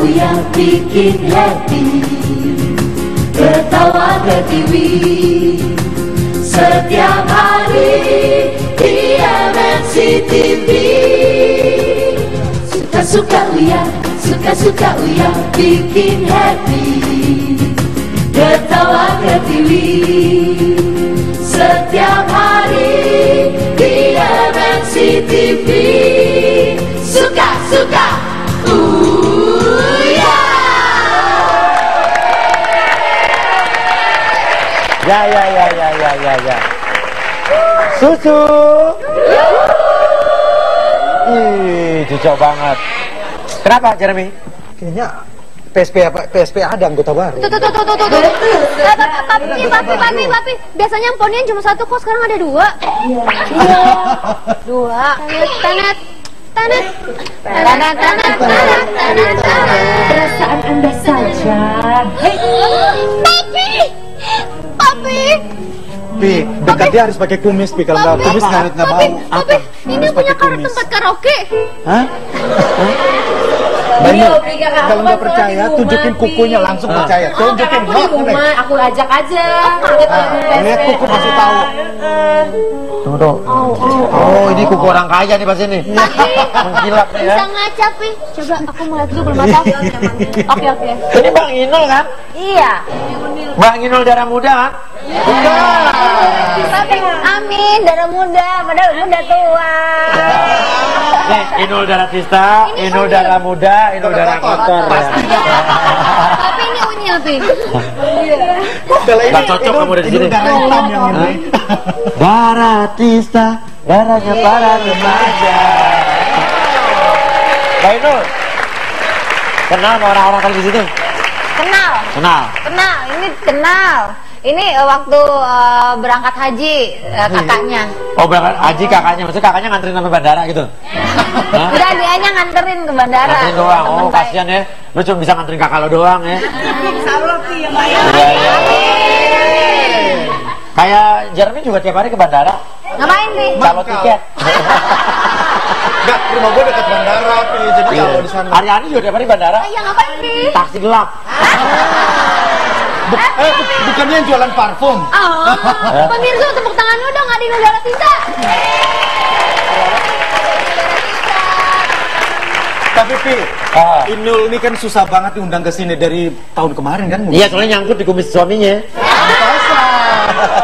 Uya bikin happy. Ketawa ke TV Setiap hari di MNC TV Suka-suka Uya, suka-suka Uya bikin happy. Ketawa ke TV Setiap hari di MNC TV Suka-suka Ya ya ya ya ya ya ya. Susu. Ih, cocok banget. Kenapa, Jeremy? Kayaknya PSP apa PSP ada anggota baru. Tuh, tuh, tuh, tuh, tuh, tuh, tuh. Eh, Papi, papi, papi. Biasanya emponian cuma satu, kok sekarang ada dua? Iya. Dua. Tanet, tanet, tanet, tanet, tanet, tanet, tanet, tanet. Perasaan anda saja Hei Papi, Pi, dekat dia harus pakai kumis, Pi. Kalau nggak kumis nggak papi, mau. papi. Ini Harus punya kumis. tempat karaoke. Hah? Banyak. Kalau nggak percaya, tunjukin kukunya langsung percaya. Tunjukin. Aku di rumah, aku ajak aja. Ah, Lihat kuku masih tahu. Tunggu, tunggu. Oh, ini kuku orang kaya nih pas ini. Mengkilap nih ya. Bisa ngaca, Pi. Coba aku mau lihat dulu bermata. Oke, oke. Ini Bang Inul kan? Iya. Bang Inul darah muda kan? Papi, amin, darah muda, padahal muda tua. Nih, Inul darah tista, Inul darah muda, Inul darah kotor. ya. Tapi ini unyil, Pi. Kalau Nggak cocok kamu ada di sini. darah hitam yang ini. Darah tista, darahnya para remaja. Bang Inul, kenal sama orang-orang tadi di sini? Kenal, Kenal. kenal, ini kenal. Ini eh, waktu eh, berangkat haji eh, kakaknya. Oh, berangkat haji kakaknya, maksudnya kakaknya nganterin sampai bandara gitu? Udah dianya nganterin ke bandara. Nganterin doang, oh kasihan ya. Lu cuma bisa nganterin kakak lo doang ya. Iya, iya. Kayak Jeremy juga tiap hari ke bandara, Ngapain, Pi? kalau tiket. Enggak, rumah gue dekat bandara, Pi. Jadi Iya. kalau di sana. Hari-hari juga tiap hari bandara, Iya, ngapain, Pi? taksi gelap. Bu- eh, bu- bukannya yang jualan parfum. Oh, pemirsa tepuk tangan lu dong, ada negara kita. Tapi Pi, Ah. Inul ini kan susah banget diundang ke sini dari tahun kemarin kan? Iya, soalnya nyangkut di kumis suaminya.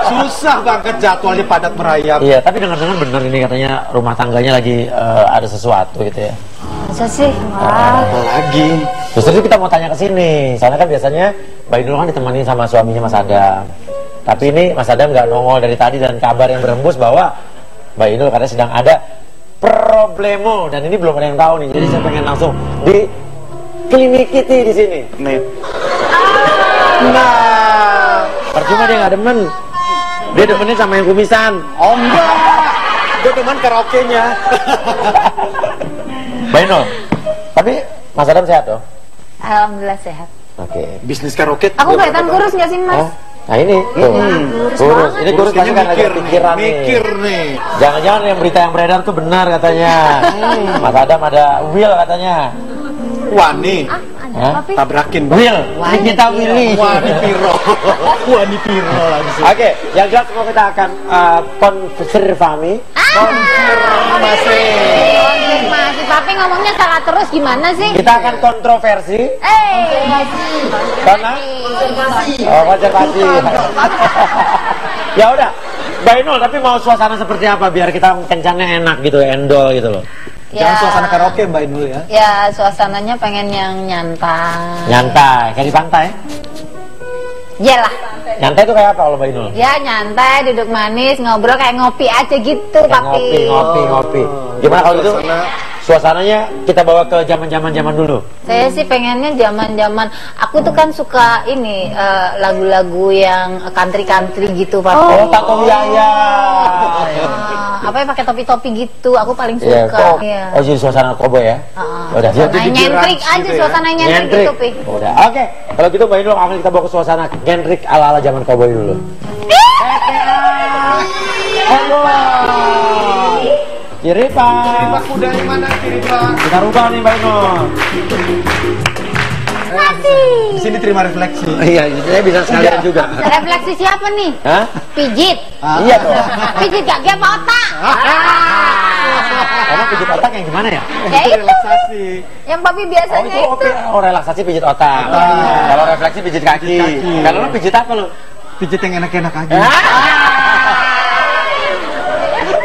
Susah banget jadwalnya padat merayap. Iya, tapi dengar-dengar bener ini katanya rumah tangganya lagi eh, ada sesuatu gitu ya. Masa sih? Apalagi Terus itu kita mau tanya ke sini. Soalnya kan biasanya Mbak Inul kan ditemani sama suaminya Mas Adam. Tapi ini Mas Adam nggak nongol dari tadi dan kabar yang berembus bahwa Mbak Inul katanya sedang ada problemo dan ini belum ada yang tahu nih. Jadi saya pengen langsung di klinikiti di sini. nih. Nah, percuma dia nggak demen. Dia demennya sama yang kumisan. Oh enggak. Gue teman karaoke-nya. Mbak Inul, tapi Mas Adam sehat dong? Alhamdulillah sehat. Oke. Bisnis karaoke. Aku kelihatan kurus nggak sih, Mas? Oh, nah ini tuh, kurus. Ini kurus pasti kan mikir, pikiran nih. mikir nih. Jangan-jangan yang berita yang beredar tuh benar katanya. Mas Adam ada Will katanya. Wani. Ah, ada? Tabrakin. Will, ini kita Willy. Wani Piro. Wani Piro langsung. Oke, yang jelas semua kita akan uh, konfirmasi. Konfirmasi. Konfirmasi, Papi ngomongnya salah terus gimana sih? Kita akan kontroversi Eh, karena oh konservasi. ya udah, Mbak Inul, tapi mau suasana seperti apa biar kita kencannya enak gitu, endol gitu loh. Jangan suasana karaoke Mbak Inul ya. Ya, suasananya pengen yang nyantai. Nyantai, kayak di pantai. Yalah. Nyantai itu kayak apa kalau Mbak Inul? Ya nyantai, duduk manis, ngobrol kayak ngopi aja gitu, Kayak Papi. ngopi, ngopi, ngopi. Gimana kalau gitu? Suasananya kita bawa ke zaman-zaman zaman dulu. Saya sih pengennya zaman-zaman aku tuh kan suka ini eh, lagu-lagu yang country-country gitu, Papi. Oh, Tato Yaya. Ah, apa ya pakai topi-topi gitu, aku paling Iya, suka. kok. Iya. Oh, jadi suasana koboi ya? Ah, Udah, suasana jadi nyentrik aja, gitu ya? suasana nyentrik Nyentrik. gitu, Pi. Udah. Oke. Kalau gitu Mbak Inul akan kita bawa ke suasana nyentrik ala-ala zaman koboi dulu. Hello. Kiri Pak pak. kuda yang mana kiri Pak? Kita rubah nih Mbak Di sini terima refleksi. Iya, saya bisa sekalian juga. Refleksi siapa nih? Hah? Pijit. Iya dong. Pijit kaki apa otak? Kamu pijit otak yang gimana ya? Ya itu. Relaksasi. Yang papi Oh biasanya itu itu. oke. Oh relaksasi pijit otak. Kalau refleksi pijit kaki. Kalau lu pijit apa lu? Pijit yang enak-enak aja.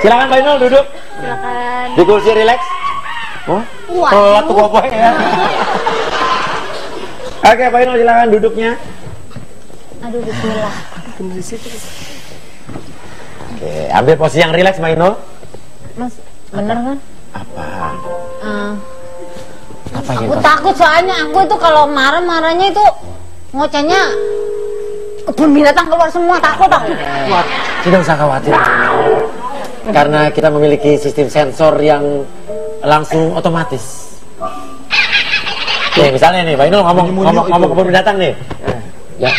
Silakan Mbak Inul duduk Silakan. di kursi relax. Oh, Waduh. telat tuh ya. Oke, Mbak Inul silakan duduknya. Aduh bismillah. Oke, ambil posisi yang relax Mbak Inul. Mas, bener kan? Apa? Eh, Apa aku takut soalnya aku itu kalau marah-marahnya itu ngocehnya kebun binatang keluar semua takut aku. Tidak usah khawatir. Karena kita memiliki sistem sensor yang langsung otomatis. Nih, misalnya nih, Mbak Inul ngomong Bunyi-bunyi ngomong itu. ngomong kebun binatang nih. Ya.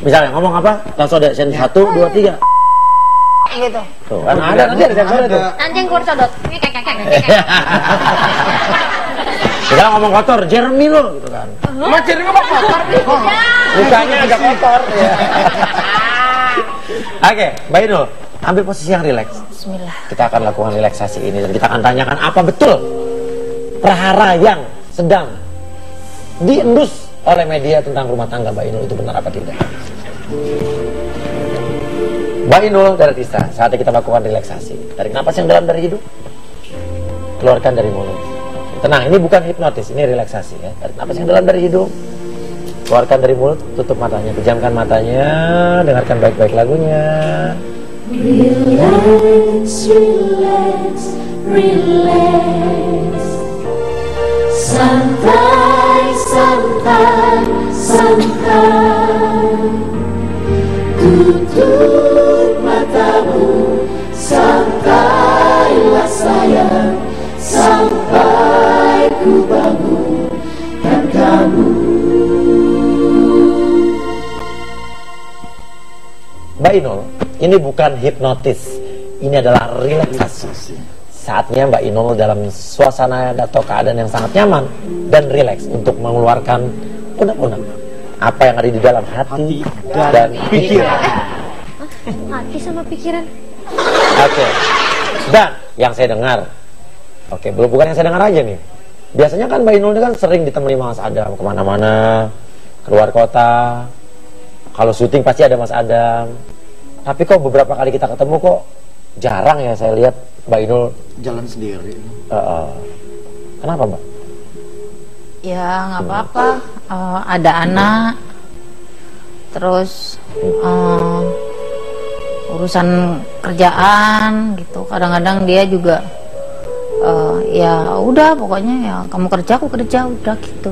Misalnya ngomong apa? Langsung ada sen satu, dua, tiga. Gitu. Tuh, kan ada nanti ada sensornya tuh. Nanti yang keluar codot. Misalnya ngomong kotor, Jeremy lo gitu kan. Macet ngomong kotor nih. Mukanya agak kotor. ya. Oke, Mbak Inul, ambil posisi yang rileks. Bismillah. Kita akan lakukan relaksasi ini dan kita akan tanyakan apa betul perhara yang sedang diendus oleh media tentang rumah tangga Mbak Inul itu benar apa tidak? Mbak Inul dari saatnya kita lakukan relaksasi. Tarik napas yang dalam dari hidung, keluarkan dari mulut. Tenang, ini bukan hipnotis, ini relaksasi ya. Tarik napas yang dalam dari hidung, keluarkan dari mulut, tutup matanya, pejamkan matanya, dengarkan baik-baik lagunya. Relax, relax, relax. Santai, santai, santai. Tutup matamu, santailah sayang, sampai ku bangunkan kamu. Mbak ini bukan hipnotis, ini adalah relaksasi. Saatnya Mbak Inul dalam suasana atau keadaan yang sangat nyaman dan rileks untuk mengeluarkan unek-unek apa yang ada di dalam hati, Hati dan, dan pikiran. Hati sama pikiran. Oke. Dan yang saya dengar, oke, belum bukan yang saya dengar aja nih. Biasanya kan Mbak Inul ini kan sering ditemani Mas Adam ke mana-mana, keluar kota. Kalau syuting pasti ada Mas Adam. Tapi kok beberapa kali kita ketemu kok jarang ya saya lihat Mbak Inul. Jalan sendiri. eh, eh. kenapa Mbak? Ya nggak apa-apa. Eh, ada anak, terus eh, urusan kerjaan gitu. Kadang-kadang dia juga eh, ya udah pokoknya ya kamu kerja aku kerja udah gitu.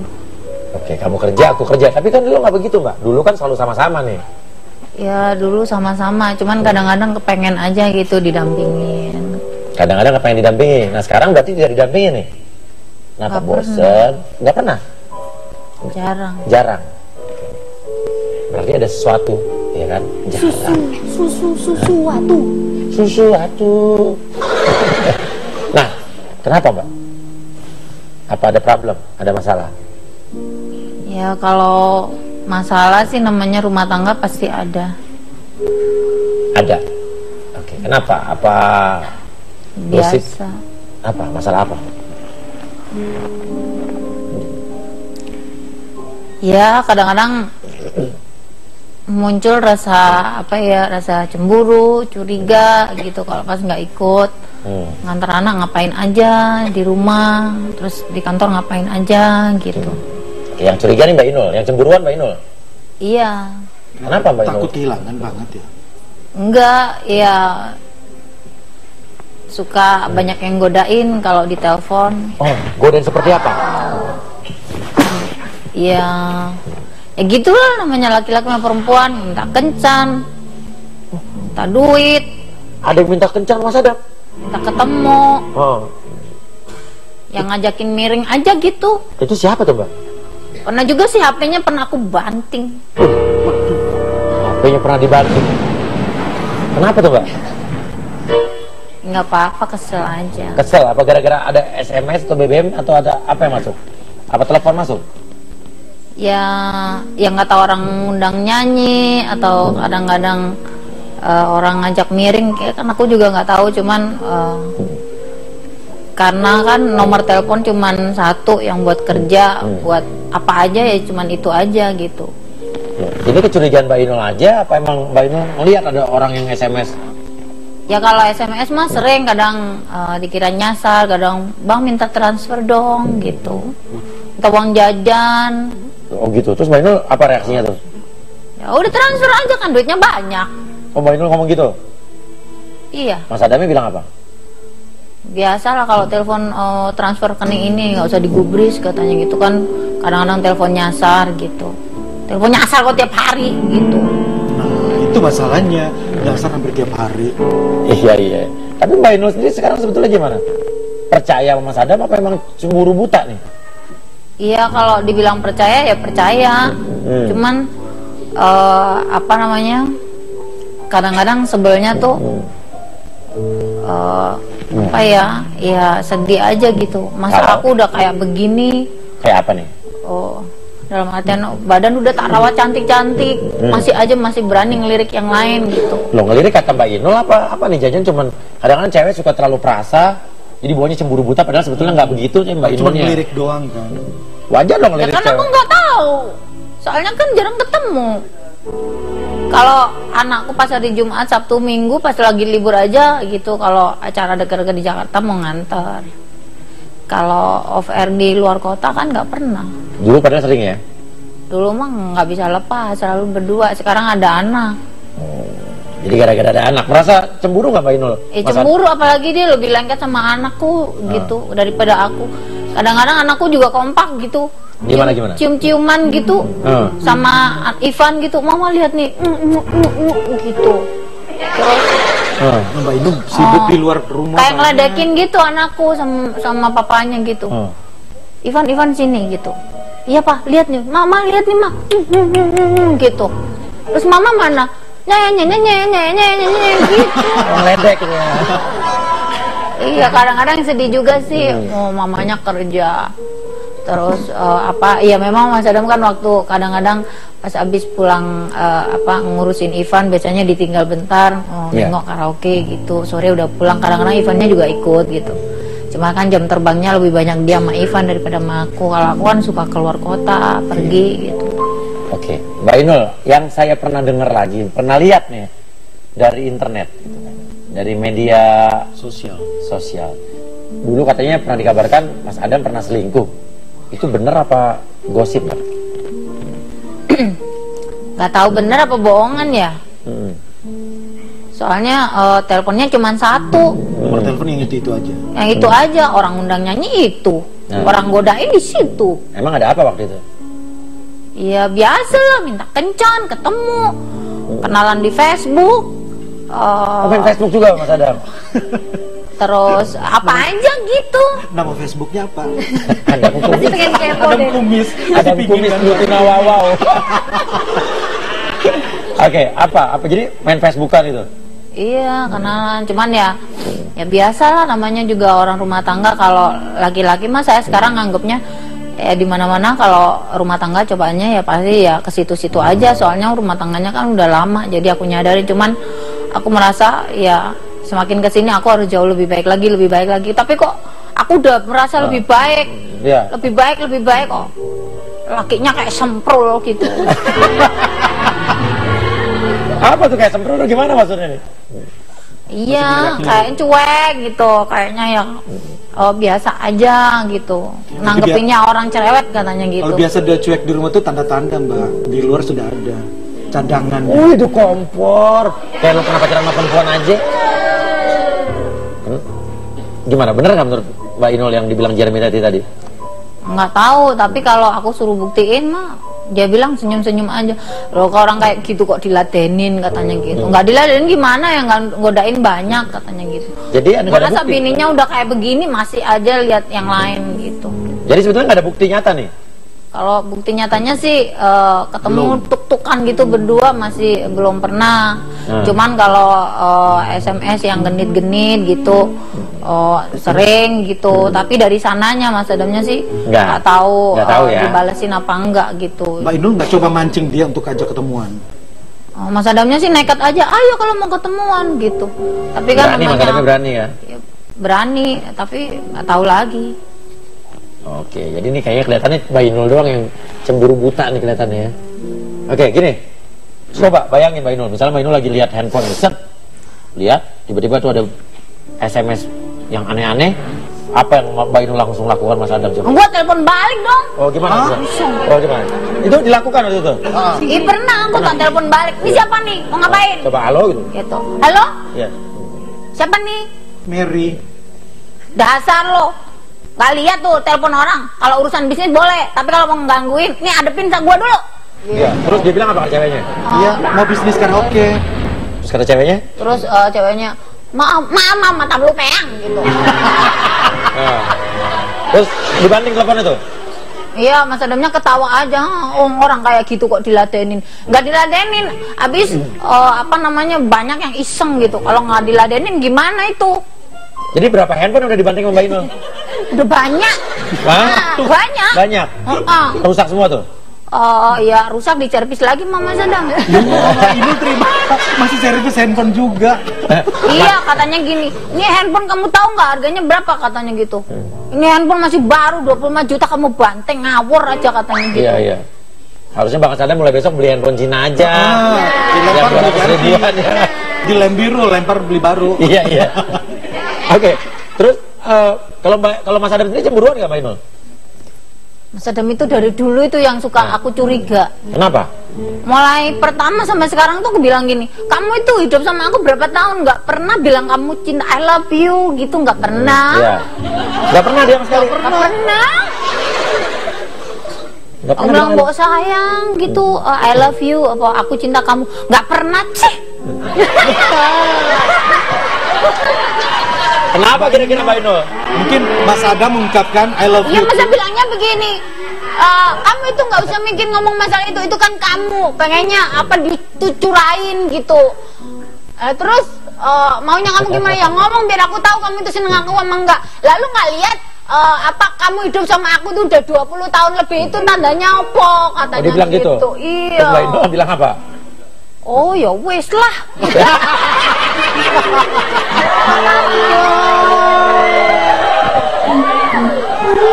Oke, kamu kerja, aku kerja. Tapi kan dulu nggak begitu Mbak. Dulu kan selalu sama-sama nih. Ya dulu sama-sama, cuman kadang-kadang kepengen aja gitu didampingin. Kadang-kadang apa yang didampingi. Nah sekarang berarti tidak didampingi nih. Kenapa Nggak bosen? Nggak pernah. Jarang. Jarang. Berarti ada sesuatu, ya kan? Jarang. Susu susuatu. Sesuatu. nah, kenapa mbak? Apa ada problem? Ada masalah? Ya kalau masalah sih namanya rumah tangga pasti ada. Ada. Oke, kenapa? Apa Gosip. Biasa. apa? Masalah apa? Ya kadang-kadang muncul rasa apa ya rasa cemburu, curiga gitu kalau pas nggak ikut Hmm. ngantar anak ngapain aja di rumah, terus di kantor ngapain aja gitu. Oke, yang curiga nih Mbak Inul, yang cemburuan Mbak Inul. Iya, Kenapa Mbak Inul? Takut kehilangan banget ya. enggak ya suka banyak yang godain kalau di telepon. Oh, godain seperti apa? Ya, ya gitulah namanya laki-laki sama perempuan minta kencan, minta duit, Ada yang minta kencang Mas Adam? minta ketemu, Oh, yang ngajakin miring aja gitu. itu siapa tuh Mbak? Pernah juga sih HP-nya pernah aku banting. HP-nya pernah dibanting. Kenapa tuh Mbak? Nggak apa-apa kesel aja Kesel apa gara-gara ada SMS atau BBM atau ada apa yang masuk? Apa telepon masuk? ya yang nggak tahu orang undang nyanyi atau kadang-kadang eh, orang ngajak miring kayak kan aku juga nggak tahu cuman eh, karena kan nomor telepon cuman satu yang buat kerja buat apa aja ya cuman itu aja gitu Jadi kecurigaan Mbak Inul aja apa emang Mbak Inul ngelihat ada orang yang SMS? Ya kalau SMS mah sering kadang eh, dikira nyasar kadang bang minta transfer dong gitu minta uang jajan Oh gitu. Terus Mbak Inul apa reaksinya tuh? ya udah transfer aja kan duitnya banyak Oh Mbak Inul ngomong gitu? iya Mas Adami bilang apa? biasa lah kalau telepon eh, transfer rekening ini nggak usah digubris katanya gitu kan kadang-kadang telepon nyasar gitu telepon nyasar kok tiap hari gitu itu masalahnya. Dasar hampir tiap hari. Iya iya. Tapi Mbak Inul sendiri sekarang sebetulnya gimana? Percaya sama Mas Adam apa emang cemburu buta nih? iya kalau dibilang percaya ya percaya Hmm. cuman eh, apa namanya kadang-kadang sebelnya tuh eh, apa ya ya sedih aja gitu masa Kalau- aku udah kayak begini Kayak apa nih? Oh, dalam artian badan udah tak rawat cantik-cantik, Hmm. masih aja masih berani ngelirik yang lain gitu. Lo ngelirik kata Mbak Inul apa apa nih jajan cuman kadang-kadang cewek suka terlalu perasa jadi bawanya cemburu buta padahal sebetulnya nggak begitu sih Mbak Cuma Inulnya. ngelirik doang kan. Wajar dong Ya ngelirik kan aku cewek. nggak tahu, soalnya kan jarang ketemu. Kalau anakku pas hari Jumat, Sabtu, Minggu pas lagi libur aja gitu. Kalau acara dekat-dekat di Jakarta mau nganter. Kalau off air di luar kota kan nggak pernah. Dulu padahal sering ya. Dulu mah nggak bisa lepas, selalu berdua. Sekarang ada anak. Jadi gara-gara ada anak merasa cemburu nggak Mbak Inul? Eh cemburu apalagi dia lebih lengket sama anakku gitu daripada aku. Kadang-kadang anakku juga kompak gitu. Gimana, gimana? Cium-ciuman gitu Hmm. sama Ivan gitu. Mama lihat nih, mm, mm, mm, mm, gitu. Terus Nah, Mbak Inul sibuk di luar rumah. kayak ngeledekin gitu anakku sama sama papanya gitu. Hmm. Ivan, Ivan sini gitu. Iya pak, lihat nih, mama lihat nih mak, gitu. Terus mama mana? Nyanyi, nyanyi, nyanyi, nyanyi, nyanyi, gitu. Ngeledek ya. Iya kadang-kadang sedih juga sih, oh, mamanya kerja. Terus eh, apa? Iya memang Mas Adam kan waktu kadang-kadang pas abis pulang eh, apa ngurusin Ivan biasanya ditinggal bentar, oh, Iya. nengok karaoke gitu. Sore udah pulang kadang-kadang Ivannya juga ikut gitu. Cuma kan jam terbangnya lebih banyak dia sama Ivan daripada sama aku. Kalau aku kan suka keluar kota, pergi gitu. Oke, Mbak Inul, yang saya pernah dengar lagi, pernah lihat nih dari internet, gitu kan, dari media Sosial. sosial. Dulu katanya pernah dikabarkan Mas Adam pernah selingkuh. Itu bener apa gosip? Mbak? Gak tahu bener apa bohongan ya. Hmm. Soalnya eh, teleponnya cuma satu. Nomor telepon yang itu itu aja. Yang itu aja orang undang nyanyi itu. Nah. Orang godain di situ. Emang ada apa waktu itu? Ya biasa lah minta kencan, ketemu, kenalan di Facebook. eh, Oh, main Facebook juga Mas Adam? terus apa aja gitu. Nama Facebooknya apa? Ada kumis, pengen kepo Adam. Kumis. ada kumis Lutina Wawau. Oke, apa? Apa jadi main Facebookan itu? Iya, kenalan. Cuman ya ya biasa lah namanya juga orang rumah tangga kalau laki-laki mah saya sekarang nganggapnya ya di mana-mana kalau rumah tangga cobaannya ya pasti ya ke situ-situ aja soalnya rumah tangganya kan udah lama jadi aku nyadari cuman aku merasa ya semakin ke sini aku harus jauh lebih baik lagi lebih baik lagi tapi kok aku udah merasa lebih baik Iya. lebih baik lebih baik kok lakinya kayak semprul gitu Apa tuh kayak sembrono gimana maksudnya nih? Iya, kayak cuek gitu, kayaknya yang oh, biasa aja gitu. Nanggepinnya orang cerewet katanya gitu. Kalau biasa dia cuek di rumah tuh tanda-tanda mbak. Di luar sudah ada cadangan. Uh, itu kompor. Kayak lo pernah pacaran sama perempuan aja. Hmm? Gimana? Bener nggak menurut Mbak Inul yang dibilang Jeremy tadi tadi? Nggak tahu, tapi kalau aku suruh buktiin mah dia bilang senyum-senyum aja. Loh kalau orang kayak gitu kok diladenin katanya gitu. Nggak diladenin gimana ya nggak godain banyak katanya gitu. Jadi ada nggak ada Masa bukti? bininya udah kayak begini masih aja lihat yang lain gitu. Jadi sebetulnya nggak ada bukti nyata nih. Kalau bukti nyatanya sih eh, ketemu tuk-tukan gitu berdua masih belum pernah. Hmm. Cuman kalau eh, SMS yang genit-genit gitu eh, sering gitu. Tapi dari sananya Mas Adamnya sih Nggak. nggak tahu, Nggak tahu eh, ya. dibalesin apa enggak gitu. Mbak Inul nggak coba mancing dia untuk ajak ketemuan. Oh, Mas Adamnya sih nekat aja, ayo kalau mau ketemuan gitu. Tapi kan Berani, namanya- berani ya. Ya, berani, tapi nggak tahu lagi. Oke, jadi ini kayaknya kelihatannya Mbak Inul doang yang cemburu buta nih kelihatannya ya. Oke, gini. Coba bayangin Mbak Inul, misalnya Mbak Inul lagi lihat handphone, set, lihat, tiba-tiba tuh ada SMS yang aneh-aneh, apa yang Mbak Inul langsung lakukan Mas Adam coba? Gua telepon balik dong. Oh gimana? Coba? Oh gimana? Itu dilakukan waktu itu? Ih pernah aku tak telepon balik. Ini siapa nih? Mau ngapain? Coba halo gitu? Gitu. Halo? Ya. Siapa nih? Mary, Dasar lo. Gak lihat tuh telepon orang. Kalau urusan bisnis boleh, tapi kalau mau ngegangguin, nih adepin sa gua dulu. Iya. Terus dia bilang apa ke ceweknya? iya mau bisnis karaoke. Terus kata ceweknya? Terus eh, ceweknya, maaf, maaf, maaf, mata lu peang gitu. Nah. Terus dibanding telepon itu? Iya, Mas Adamnya ketawa aja. Oh, orang kayak gitu kok diladenin. Nggak diladenin. Habis eh, apa namanya banyak yang iseng gitu. Kalau nggak diladenin gimana itu? Jadi berapa handphone udah dibanting sama Mbak Inul? Udah banyak. Hah? Nah, banyak. Banyak? Heeh. Rusak semua tuh? Oh iya rusak diservis lagi Mama Sadam. Mbak Inul terima masih servis handphone juga. iya katanya gini, ini handphone kamu tahu nggak harganya berapa katanya gitu. Ini handphone masih baru 25 juta kamu banteng ngawur aja katanya gitu. Iya, iya. Harusnya Bang Sadam mulai besok beli handphone Cina aja. Ah, dilempar Yang beli 200 ganti. ribuan ya. Dilem biru, lempar beli baru. Iya, iya. Oke, terus eh, kalau kalau Mas Adam sendiri cemburuan nggak Mbak Inul? Mas Adam itu dari dulu itu yang suka aku curiga. Kenapa? Mulai pertama sampai sekarang tuh aku bilang gini, kamu itu hidup sama aku berapa tahun nggak pernah bilang kamu cinta I love you gitu nggak pernah. Iya. Nggak pernah dia sekali. Nggak pernah. Nggak Aku pernah. bilang mbok sayang gitu, uh, I love you, apa aku cinta kamu. Nggak pernah sih. Kenapa kira-kira Mbak Inul? Mungkin Mas Adam mengungkapkan I love Iya you. masa bilangnya begini. "Eh, kamu itu nggak usah mikir ngomong masalah itu, itu kan kamu pengennya apa ditucurain gitu. Eh, terus eh, maunya kamu gimana ya ngomong biar aku tahu kamu itu seneng aku sama enggak. Lalu nggak lihat eh, apa kamu hidup sama aku tuh udah 20 tahun lebih itu tandanya apa Oh, katanya dia bilang gitu. Terus Iya. Mbak bilang apa? Oh ya wes lah.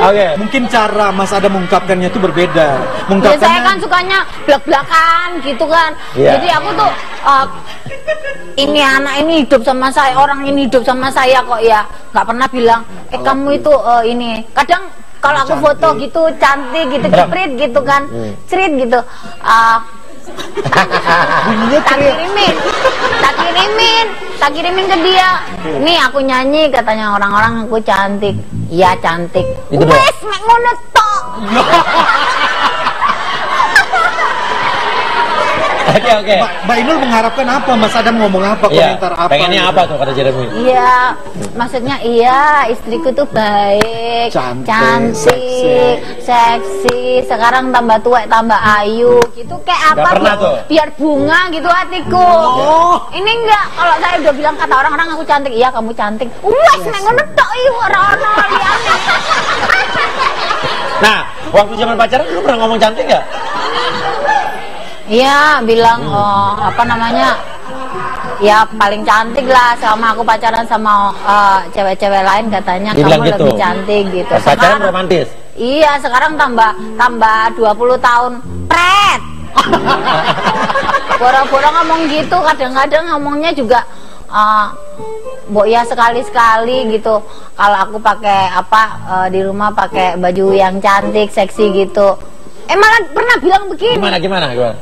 Oke. Mungkin cara Mas Adam mengungkapkannya itu berbeda. Ya saya Mengungkapkannya kan sukanya belak-belakan gitu kan. Iya. Jadi aku tuh uh, ini anak ini hidup sama saya, orang ini hidup sama saya kok ya. nggak pernah bilang, eh kamu itu uh, ini. Kadang kalau aku foto gitu cantik gitu, ceprit gitu kan, cerit gitu. Uh, tak kirimin, tak kirimin, tak kirimin ke dia. Nih aku nyanyi katanya orang-orang aku cantik. Iya cantik. Itu. Wes, mek ngono tok. Oke, oke. Mbak, Mbak Inul mengharapkan apa? Mas Adam ngomong apa? Iya. Komentar apa? Pengennya gitu? apa tuh kata Jeremy? Iya, maksudnya iya istriku tuh baik, Cantik, cantik, seksi. Sekarang tambah tua, tambah ayu, gitu kayak apa? pernah biar, tuh. biar bunga gitu hatiku. Oh. Ini enggak, kalau saya udah bilang kata orang-orang aku cantik, iya kamu cantik. Wes, nek ngono tok iya orang-orang liyane. Nah, waktu zaman pacaran lu pernah ngomong cantik nggak? Iya, bilang oh, apa namanya? Ya paling cantik lah sama aku pacaran sama eh, cewek-cewek lain katanya Dia kamu gitu. lebih cantik gitu. Pacaran Sekarang- romantis. Iya, sekarang tambah tambah 20 tahun. Pret. Bora-bora ngomong gitu, kadang-kadang ngomongnya juga eh Mbok ya sekali-sekali gitu. Kalau aku pakai apa eh, di rumah pakai baju yang cantik, seksi gitu. Eh malah pernah bilang begini. Gimana gimana gimana?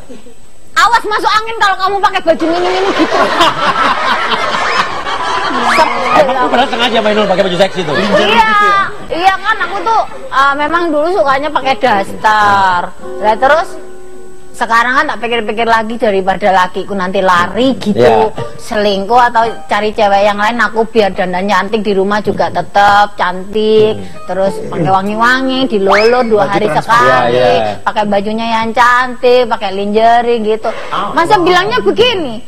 Awas masuk angin kalau kamu pakai baju mini-mini gitu. Emang lu pernah sengaja main dulu pakai baju seksi tuh? iya, iya kan aku tuh uh, memang dulu sukanya pakai daster. Lah terus sekarang kan tak pikir-pikir lagi daripada lakiku nanti lari gitu Ya. selingkuh atau cari cewek yang lain aku biar dandan cantik di rumah juga tetap cantik terus pakai wangi-wangi dilolo dua Baju hari sekali Ya, ya. pakai bajunya yang cantik pakai lingerie gitu masa bilangnya begini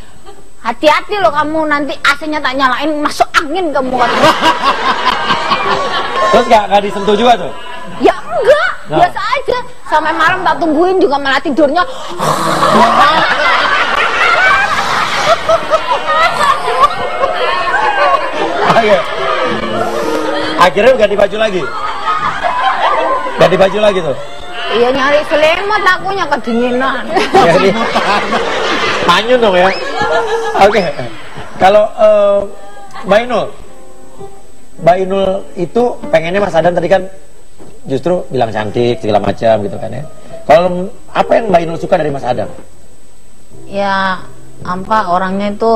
hati-hati loh kamu nanti AC-nya tak nyalain masuk angin kamu katanya. Terus gak, gak disentuh juga tuh? ya enggak Nah. biasa aja sampai malam tak tungguin juga malah tidurnya Oke. Akhirnya ganti baju lagi. Ganti baju lagi tuh. iya nyari selimut akunya kedinginan Jadi manyun dong ya. Oke. Kalau eh, Mbak Inul, Mbak Inul itu pengennya Mas Adam tadi kan justru bilang cantik segala macam gitu kan ya. Kalau apa yang Mbak Inul suka dari Mas Adam? ya apa orangnya itu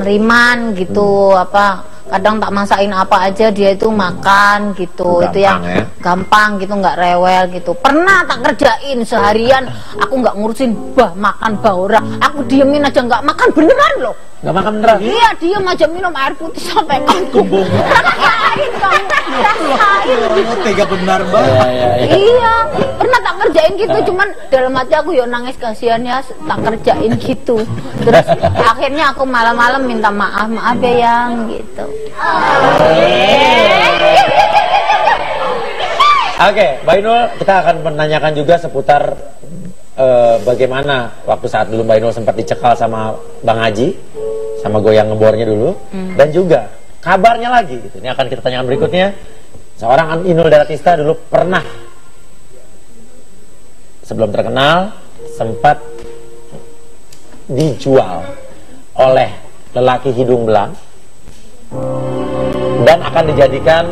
neriman gitu apa kadang tak masakin apa aja dia itu makan gitu Gampang itu yang ya. gampang gitu nggak rewel gitu pernah tak kerjain seharian aku nggak ngurusin bah makan bah orang aku diemin aja nggak makan beneran loh Gak makan beneran? iya diem aja minum air putih sampai ngantuk rasain kamu rasain Oh, tega benar mbak. Ya, ya, ya. Iya, pernah tak kerjain gitu, cuman dalam hati aku ya nangis kasihan ya, tak kerjain gitu. Terus akhirnya aku malam-malam minta maaf, maaf ya yang gitu. Oke, Mbak Inul, kita akan menanyakan juga seputar eh, bagaimana waktu saat dulu Mbak Inul sempat dicekal sama Bang Haji, sama goyang ngebornya dulu, dan juga kabarnya lagi. Gitu. Ini akan kita tanyakan berikutnya. Seorang Inul Daratista dulu pernah sebelum terkenal sempat dijual oleh lelaki hidung belang dan akan dijadikan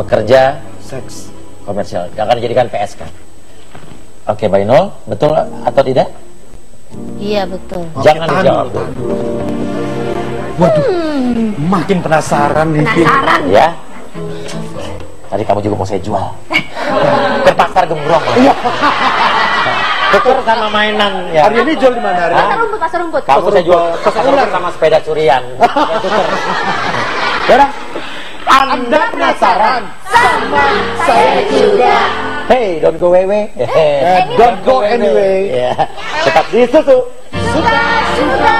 pekerja Seks. komersial akan dijadikan PSK. Oke, Mbak Inul, betul atau tidak? Iya betul. Oke, Jangan tahan dijawab dulu, tahan dulu. Waduh, makin penasaran nih. Vin. Ya. Tadi kamu juga mau saya jual. Ke pasar gembrong. Iya. Tuker sama mainan ya. Hari ini jual di mana hari? Ini? rumput, pasar rumput. Kamu saya jual pasar gembrong sama sepeda curian. Ya. Anda penasaran? Saya juga Hey, don't go away. Eh, don't go anyway. Ya. Tetap di susu. suka-suka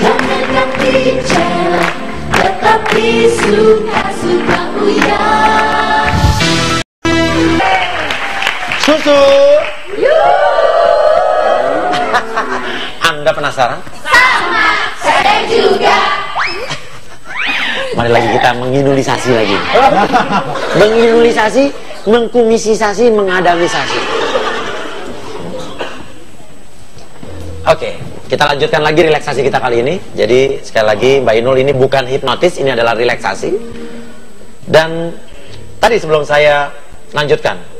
Jangan yang bicara Tetapi suka-suka uya Susu. Anda penasaran? Saya juga Mari lagi kita menginulisasi lagi. menginulisasi, mengkumisisasi, mengadamisasi. Oke, kita lanjutkan lagi relaksasi kita kali ini. Jadi sekali lagi Mbak Inul ini bukan hipnotis, ini adalah relaksasi. Dan tadi sebelum saya lanjutkan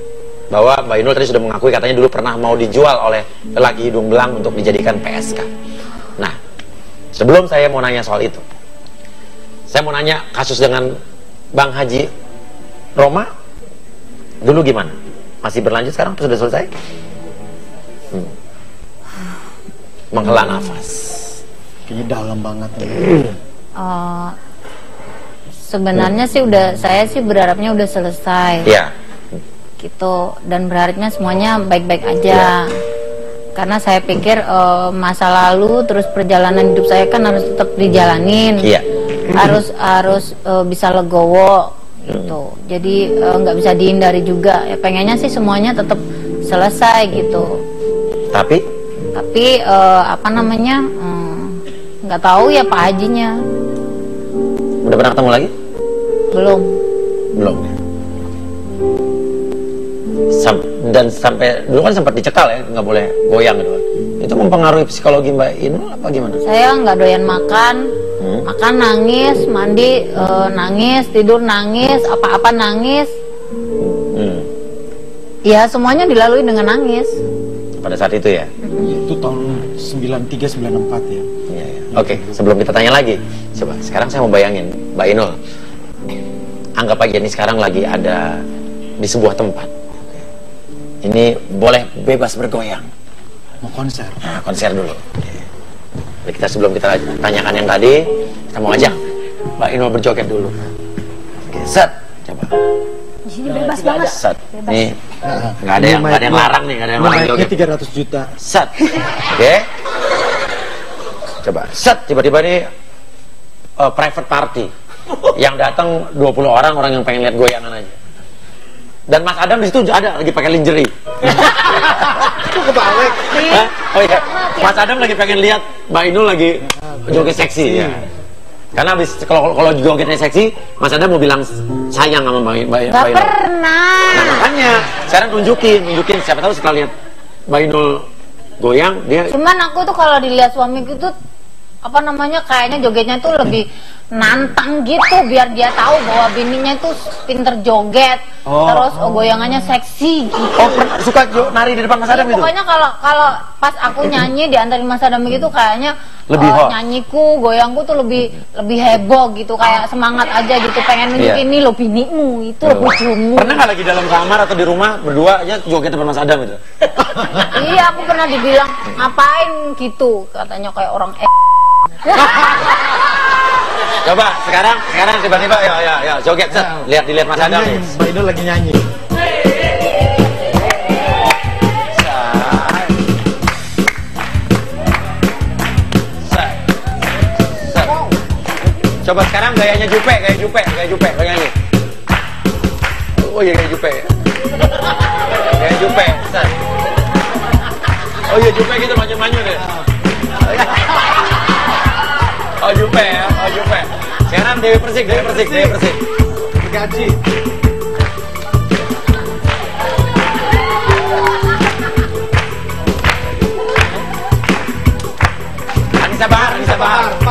bahwa Mbak Inul tadi sudah mengakui katanya dulu pernah mau dijual oleh lelaki hidung belang untuk dijadikan PSK. Nah, sebelum saya mau nanya soal itu, saya mau nanya kasus dengan Bang Haji Roma dulu gimana? Masih berlanjut sekarang? Sudah selesai? Hmm. Menghela nafas. Kayaknya dalam banget. Eh, sebenarnya sih udah saya sih berharapnya udah selesai. Ya, gitu. Dan berharapnya semuanya baik-baik aja. Karena saya pikir eh, masa lalu terus perjalanan hidup saya kan harus tetap dijalanin. Iya. harus harus eh, bisa legowo gitu. Jadi eh, nggak bisa dihindari juga. Ya pengennya sih semuanya tetap selesai gitu. Tapi? Tapi eh, apa namanya hmm, nggak tahu ya Pak Hajinya. Udah pernah ketemu lagi? belum. Belum. Ya? Sam- dan sampai dulu kan sempat dicekal ya, nggak boleh goyang gitu. kan. Itu mempengaruhi psikologi Mbak Inul apa gimana? saya nggak doyan makan Hmm. makan nangis mandi eh, nangis tidur nangis apa-apa nangis Hmm. ya semuanya dilalui dengan nangis Pada saat itu ya. Itu tahun 93 94 ya. Iya, iya. Oke, sebelum kita tanya lagi, coba sekarang saya mau bayangin Mbak Inul. Anggap aja nih sekarang lagi ada di sebuah tempat. Ini boleh bebas bergoyang. Mau konser. Nah, konser dulu. Jadi kita sebelum kita tanyakan yang tadi, kita mau ajak Mbak Inul berjoget dulu. Oke, set. Coba. Di sini bebas banget. Set. Nih, nggak ada Ini yang nggak ada yang larang nih, nggak ada yang ini larang joget. 300 juta. Set. Oke. Coba. Set. Tiba-tiba nih eh, private party. Yang datang 20 orang, orang yang pengen lihat goyangan aja. Dan Mas Adam di situ ada lagi pakai lingerie. Itu kebalik. Hah? Oh iya, Mas Adam lagi pengen lihat Mbak Inul lagi joget seksi ya. Karena habis kalau kalau jogetnya seksi, Mas Adam mau bilang sayang sama Mbak, Mbak, Inul. pernah. Nah makanya sekarang tunjukin, tunjukin siapa tahu setelah lihat Mbak Inul goyang dia Cuman aku tuh kalau dilihat suamiku tuh apa namanya kayaknya jogetnya tuh lebih nantang gitu biar dia tahu bahwa bininya tuh pinter joget Oh. terus oh, goyangannya seksi gitu. oh suka nari di depan Mas Adam Iya, itu. pokoknya kalau kalau pas aku nyanyi di antarin Mas Adam gitu kayaknya Lebih hot. nyanyiku, goyangku tuh lebih lebih heboh gitu kayak semangat aja gitu pengen nunjukin Iya. ini lo binimu itu lo bojomu. Pernah nggak lagi dalam kamar atau di rumah berdua aja joget depan Mas Adam itu? iya aku pernah dibilang ngapain gitu katanya kayak orang eh Coba sekarang sekarang tiba-tiba ya ya ya joget set. Lihat dilihat Mas Adam nih. Mbak Inul lagi nyanyi. Coba sekarang gayanya Jupe, gaya Jupe, gaya Jupe, lo nyanyi. Oh iya gaya Jupe. Gaya Jupe, set. Oh iya Jupe gitu maju-maju deh. Oh ya, oh. Sekarang Dewi Persik, Dewi Persik, Dewi Persik. Gaji. Anissa Bahar, Anissa Bahar.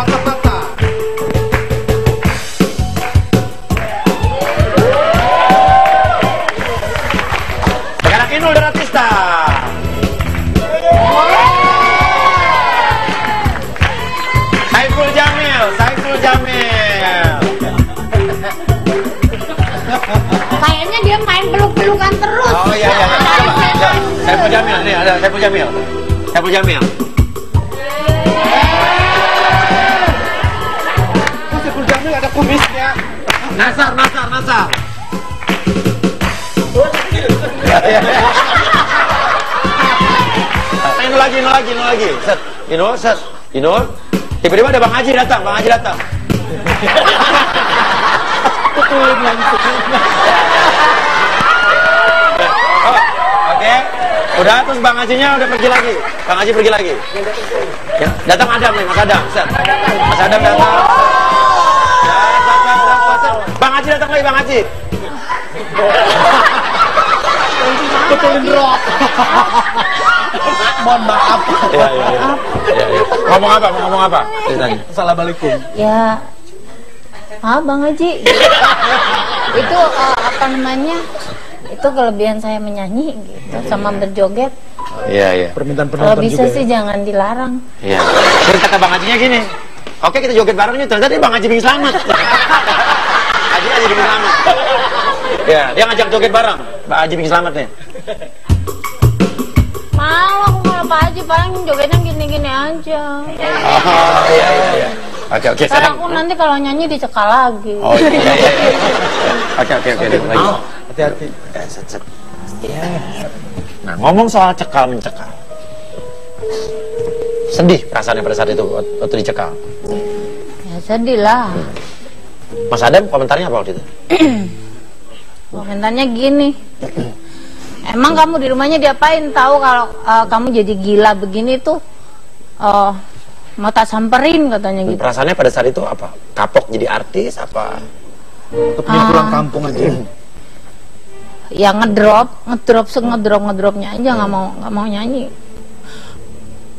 Ada Saiful Jamil. Saiful Jamil. Saiful Jamil ada kumisnya. Nasar, Nasar, Nasar. Inul lagi, Inul lagi, Inul lagi. Set, Inul, set, Inul. Tiba-tiba ada Bang Haji datang, Bang Haji datang. Oh, Oke, udah terus Bang Hajinya udah pergi lagi. Bang Haji pergi lagi. Ya, datang Adam nih, Mas Adam. Set. Mas Adam datang. Ya, set, set. Bang Haji datang lagi, Bang Haji. Betulin rock. Mohon maaf. Iya, iya, iya. Iya, iya. Ngomong apa? Ngomong apa? Ceritanya. Assalamualaikum. ya ah bang Haji itu eh, apa namanya itu kelebihan saya menyanyi gitu sama berjoget Iya, iya. Permintaan kalau penonton bisa juga. sih ya. jangan dilarang Iya. Terus kata Bang Hajinya gini, oke kita joget bareng yuk, ternyata dia Bang Haji Bing Slamet. Haji Haji Bing Slamet. Ya, dia ngajak joget bareng, Mbak Haji Bing Slamet nih. mau aku kalau Pak Haji paling jogetnya gini-gini aja Oh, iya, iya, iya. Oke, oke, sekarang. aku nanti kalau nyanyi dicekal lagi Oh, iya, iya, iya. Oke, oke, oke, lagi. Hati-hati. Eh, set, set. Nah, ngomong soal cekal mencekal. Sedih perasaannya pada saat itu waktu dicekal. ya sedih lah Mas Adam komentarnya apa waktu itu? komentarnya gini emang kamu di rumahnya diapain tahu kalau eh, kamu jadi gila begini tuh eh, mau tak samperin katanya gitu Perasaannya pada saat itu apa? Kapok jadi artis apa? Kepingin pulang kampung aja. ya ngedrop ngedrop se ngedrop ngedropnya aja nggak mau nggak mau nyanyi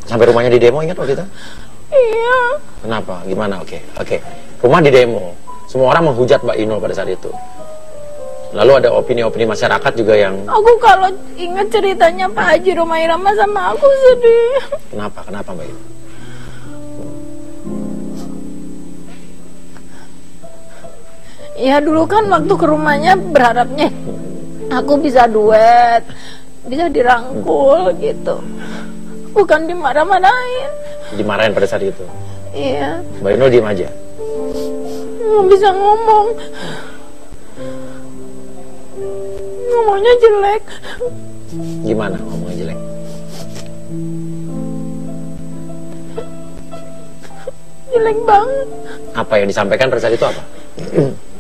Sampai rumahnya di demo ingat waktu itu? iya Kenapa? Gimana? Oke, oke. Rumah di demo. Semua orang menghujat Mbak Inul pada saat itu. Lalu ada opini-opini masyarakat juga yang aku kalau ingat ceritanya Pak Haji Roma Irama sama aku sedih kenapa? Kenapa Mbak Inul? ya dulu kan waktu ke rumahnya berharapnya aku bisa duet, bisa dirangkul gitu. Bukan dimarah-marahin. Dimarahin pada saat itu. Iya, Mbak Inul diem aja. nggak bisa ngomong. Ngomongnya jelek. Gimana ngomongnya jelek? Jelek banget. Apa yang disampaikan pada saat itu apa?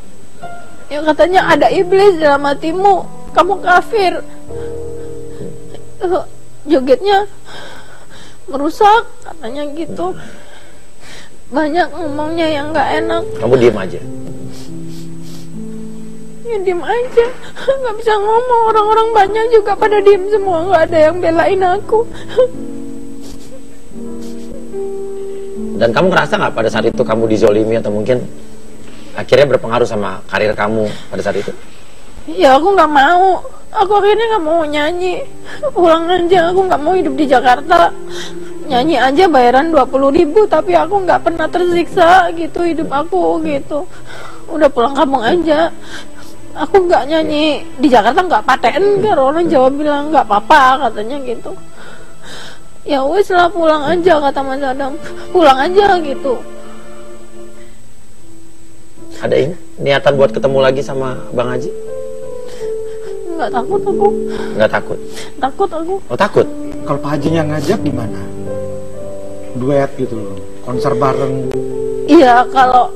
Ya katanya ada iblis dalam hatimu, kamu kafir. Eh, Jogetnya merusak, katanya gitu. Banyak ngomongnya yang nggak enak, Kamu diem aja. ya diem aja, nggak bisa ngomong. Orang-orang banyak juga pada diem semua, nggak ada yang belain aku. Dan kamu ngerasa nggak pada saat itu kamu dizolimi atau mungkin akhirnya berpengaruh sama karir kamu pada saat itu? Ya aku nggak mau, aku akhirnya nggak mau nyanyi. Pulang aja, aku nggak mau hidup di Jakarta. Nyanyi aja bayaran 20.000 ribu, tapi aku nggak pernah tersiksa gitu hidup aku gitu. Udah pulang kampung aja. Aku nggak nyanyi di Jakarta nggak paten kan orang Jawa bilang nggak apa-apa katanya gitu. Ya wes lah pulang aja kata Mas Adam, pulang aja gitu. Ada ini niatan buat ketemu lagi sama Bang Haji? Nggak takut aku, Nggak takut? takut aku. Oh takut? Kalau Pak Haji yang ngajak gimana? Duet gitu loh, konser bareng. Iya kalau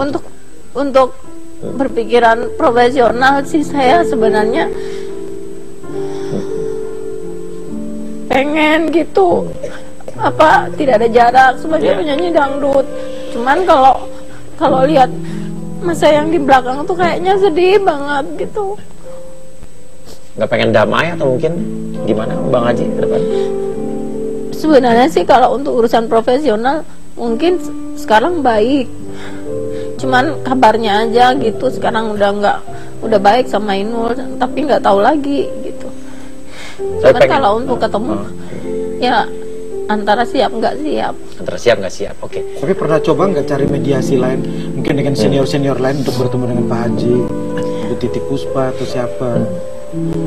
untuk untuk berpikiran profesional sih saya sebenarnya pengen gitu apa tidak ada jarak sebagai penyanyi dangdut cuman kalau kalau lihat masa yang di belakang tuh kayaknya sedih banget gitu Nggak pengen damai atau mungkin gimana Bang Haji ke depan? sebenarnya sih kalau untuk urusan profesional mungkin sekarang baik cuman kabarnya aja gitu sekarang udah nggak udah baik sama Inul tapi nggak tahu lagi gitu cuman kalau untuk ketemu Oh. ya antara siap nggak siap Antara siap nggak siap? Oke. Tapi pernah coba nggak cari mediasi lain, mungkin dengan senior-senior lain untuk bertemu dengan Pak Haji, Bu Titik Puspa atau siapa?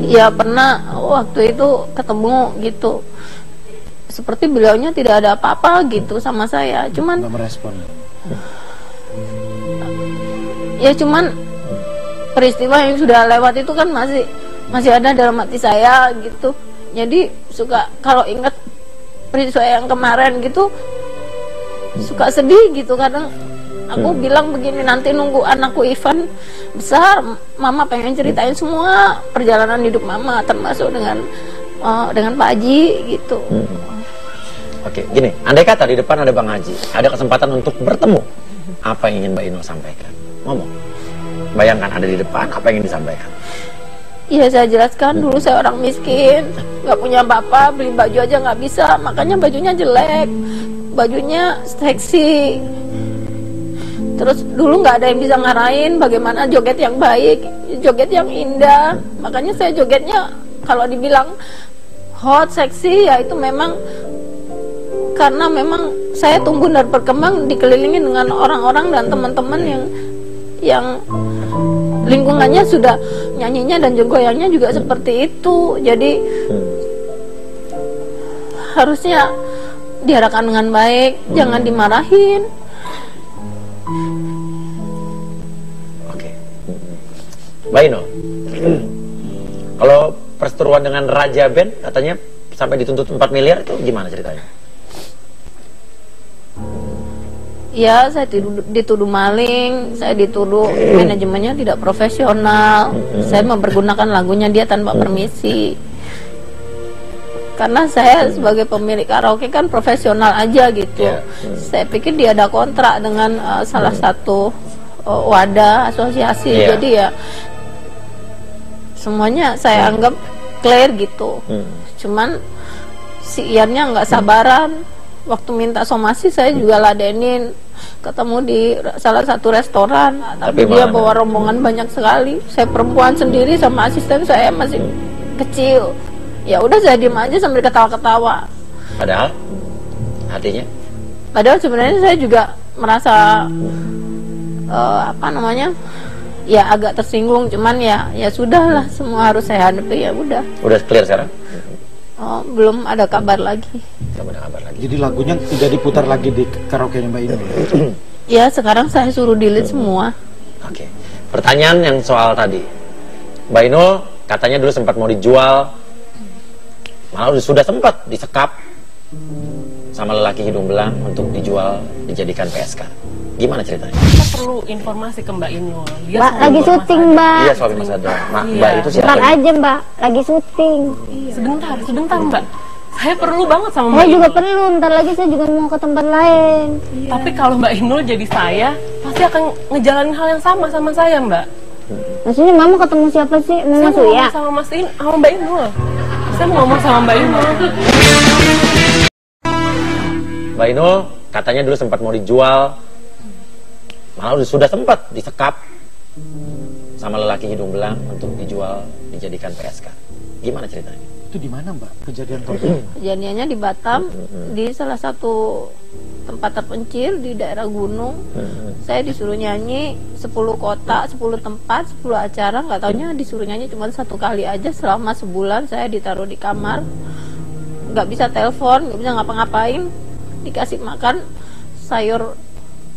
ya pernah waktu itu ketemu gitu seperti beliaunya tidak ada apa-apa gitu sama saya cuman Nggak merespon. ya cuman peristiwa yang sudah lewat itu kan masih masih ada dalam hati saya gitu jadi suka kalau ingat peristiwa yang kemarin gitu suka sedih gitu kadang aku bilang begini nanti nunggu anakku Ivan besar mama pengen ceritain semua perjalanan hidup mama termasuk dengan eh, dengan Pak Haji gitu Oke, gini, andai kata di depan ada Bang Haji, ada kesempatan untuk bertemu, apa yang ingin Mbak Inul sampaikan? Ngomong. Bayangkan ada di depan, apa yang ingin disampaikan? Iya saya jelaskan dulu saya orang miskin, nggak punya apa-apa, beli baju aja nggak bisa, makanya bajunya jelek, bajunya seksi. Terus dulu nggak ada yang bisa ngarahin bagaimana joget yang baik, joget yang indah, makanya saya jogetnya kalau dibilang hot, seksi ya itu memang karena memang saya tumbuh dan berkembang dikelilingi dengan orang-orang dan teman-teman yang yang lingkungannya sudah nyanyinya dan goyangnya juga seperti itu. Jadi harusnya diarahkan dengan baik jangan dimarahin. Oke. Mbak Inul, kalau perseteruan dengan Raja Band, katanya sampai dituntut 4 miliar, itu gimana ceritanya? Ya saya dituduh, dituduh maling saya dituduh manajemennya tidak profesional. Saya mempergunakan lagunya dia tanpa permisi. Karena saya sebagai pemilik karaoke kan profesional aja gitu. Iya. saya pikir dia ada kontrak dengan uh, salah satu uh, wadah asosiasi. Iya. jadi ya semuanya saya anggap clear gitu. Hmm. cuman si Iannya nggak sabaran. Waktu minta somasi saya juga ladenin ketemu di salah satu restoran. Tapi, Tapi dia mana? bawa rombongan banyak sekali. Saya perempuan sendiri sama asisten saya masih kecil. Ya udah saya diem aja sambil ketawa-ketawa. Padahal, hatinya, padahal sebenarnya saya juga merasa eh, apa namanya ya agak tersinggung. Cuman ya ya sudahlah semua harus saya hadapi ya udah. Udah clear sekarang? Oh, belum ada kabar lagi Kamu ada kabar lagi. Jadi lagunya tidak diputar lagi di karaoke Mbak Inul. ya sekarang saya suruh delete semua Oke. Pertanyaan yang soal tadi. Mbak Inul katanya dulu sempat mau dijual. Malah sudah sempat disekap sama lelaki hidung belang untuk dijual dijadikan PSK. Gimana ceritanya? kita perlu informasi ke Mbak Inul. Dia Mbak lagi syuting mbak. Iya suami Mas Adam. Ma, Iya. Mbak itu siapa? Bentar aja mbak, lagi syuting. Sebentar, sebentar Mbak. Saya perlu banget sama Mbak Saya juga Inul. perlu, ntar lagi saya juga mau ke tempat lain. Tapi kalau Mbak Inul jadi saya, pasti akan ngejalanin hal yang sama sama saya Mbak. Maksudnya mama ketemu siapa sih? Mama Saya mau Suya? ngomong sama Mas In, sama Mbak Inul. Saya mau ngomong sama Mbak Inul. Mbak Inul katanya dulu sempat mau dijual. Malah sudah sempat disekap sama lelaki hidung belang untuk dijual dijadikan PSK. Gimana ceritanya? Itu di mana Mbak? Kejadian konflik? kejadiannya di Batam di salah satu tempat terpencil di daerah gunung. Saya disuruh nyanyi 10 kota 10 tempat 10 acara. Nggak taunya disuruh nyanyi cuma satu kali aja. Selama sebulan saya ditaruh di kamar. Nggak bisa telepon nggak bisa ngapa-ngapain. Dikasih makan sayur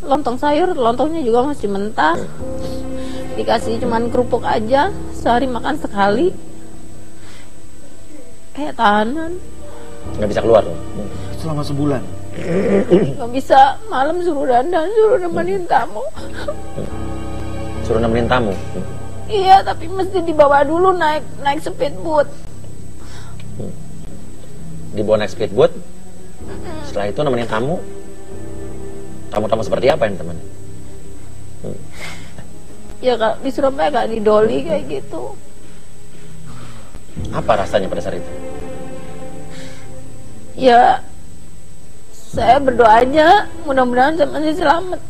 lontong sayur lontongnya juga masih mentah dikasih cuman kerupuk aja sehari makan sekali kayak tahanan Nggak bisa keluar loh. Selama sebulan. nggak bisa malam suruh dandan suruh nemenin tamu Suruh nemenin tamu. iya tapi mesti dibawa dulu naik naik speedboat Dibawa naik speedboat. Setelah itu nemenin tamu. Tamu-tamu seperti apa yang teman? ya kalau di Surabaya gak di doli kayak gitu. Apa rasanya pada saat itu? ya saya berdoa aja mudah-mudahan saya masih selamat.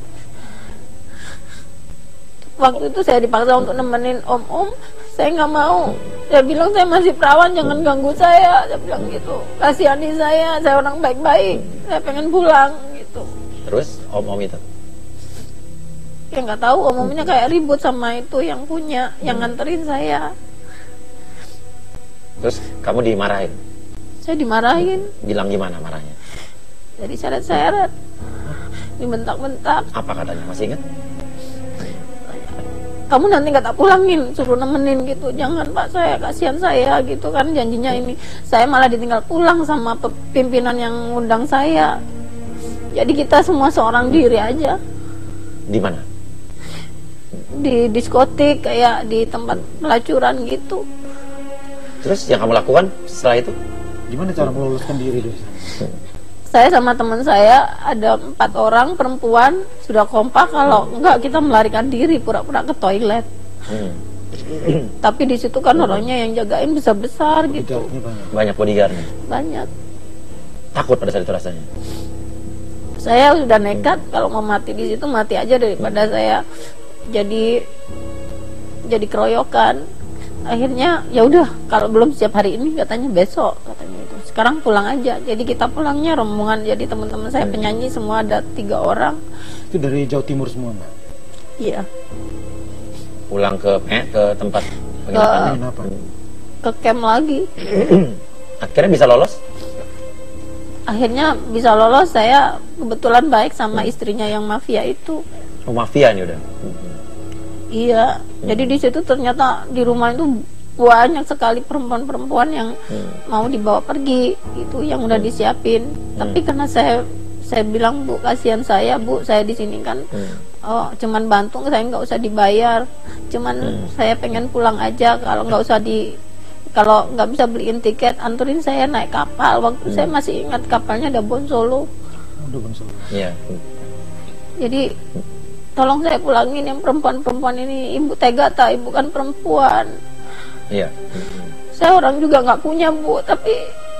Waktu itu saya dipaksa untuk nemenin om-om saya nggak mau. Saya bilang saya masih perawan jangan ganggu saya. Saya bilang gitu. Kasihani saya saya orang baik-baik saya pengen pulang gitu Terus om-om itu? ya nggak tahu om-omnya kayak ribut sama itu yang punya yang nganterin saya Terus kamu dimarahin? saya dimarahin Bilang gimana marahnya? jadi seret-seret dibentak-bentak Apa katanya? Masih ingat? kamu nanti nggak tak pulangin suruh nemenin gitu jangan pak saya kasihan saya gitu kan janjinya ini saya malah ditinggal pulang sama pimpinan yang undang saya jadi kita semua seorang diri aja Di mana? di diskotik kayak di tempat pelacuran gitu Terus yang kamu lakukan setelah itu? Gimana cara meloloskan diri dari sana? saya sama teman saya ada empat orang perempuan sudah kompak kalau enggak kita melarikan diri pura-pura ke toilet Hmm. tapi di situ kan orangnya yang jagain besar-besar gitu banyak. Banyak bodyguardnya. banyak Takut pada saat itu rasanya. Saya sudah nekat kalau mau mati di situ mati aja daripada saya jadi jadi keroyokan akhirnya ya udah kalau belum siap hari ini katanya besok katanya itu sekarang pulang aja jadi kita pulangnya rombongan jadi teman-teman saya penyanyi semua ada tiga orang Itu dari Jawa Timur semua Mbak. iya Pulang ke eh, ke tempat penginapan. Apa? ke camp lagi Akhirnya bisa lolos? Akhirnya bisa lolos saya kebetulan baik sama istrinya yang mafia itu. Oh, mafia nih udah. Iya, jadi di situ ternyata di rumah itu banyak sekali perempuan-perempuan yang mau dibawa pergi itu yang udah disiapin. Tapi karena saya saya bilang bu kasihan saya bu saya di sini kan oh cuman bantu saya nggak usah dibayar. Cuman saya pengen pulang aja kalau nggak usah di kalau nggak bisa beliin tiket anturin saya naik kapal. Waktu saya masih ingat kapalnya ada Bon Solo. Bang Solo. Iya. jadi tolong saya pulangin yang perempuan-perempuan ini. Ibu tega tak? Ibu kan perempuan. Iya. saya orang juga nggak punya bu. Tapi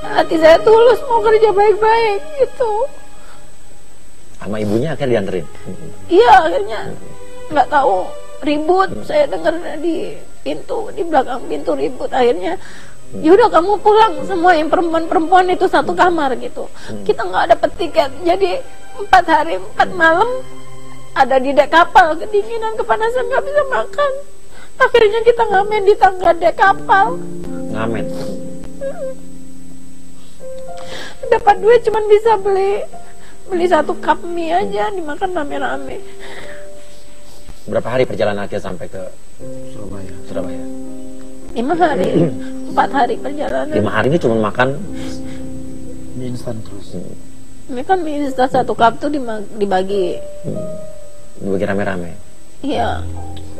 hati saya tulus mau kerja baik-baik gitu. Sama ibunya akhirnya dianterin. iya akhirnya. Nggak tahu ribut. Saya dengar di pintu di belakang pintu ribut. Akhirnya yaudah kamu pulang semua yang perempuan-perempuan itu satu kamar gitu. Kita nggak dapat tiket. Jadi empat hari empat malam ada di dek kapal. Kedinginan kepanasan nggak bisa makan. Akhirnya kita ngamen di tangga dek kapal. Ngamen. dapat duit cuman bisa beli beli satu cup mie aja dimakan rame-rame. Berapa hari perjalanan akhir sampai ke Surabaya. Surabaya? lima hari. Empat hari perjalanan. Lima hari ini cuma makan. Mie instan terus. ini kan mie instan satu cup tuh dibagi. Bagi rame-rame. iya.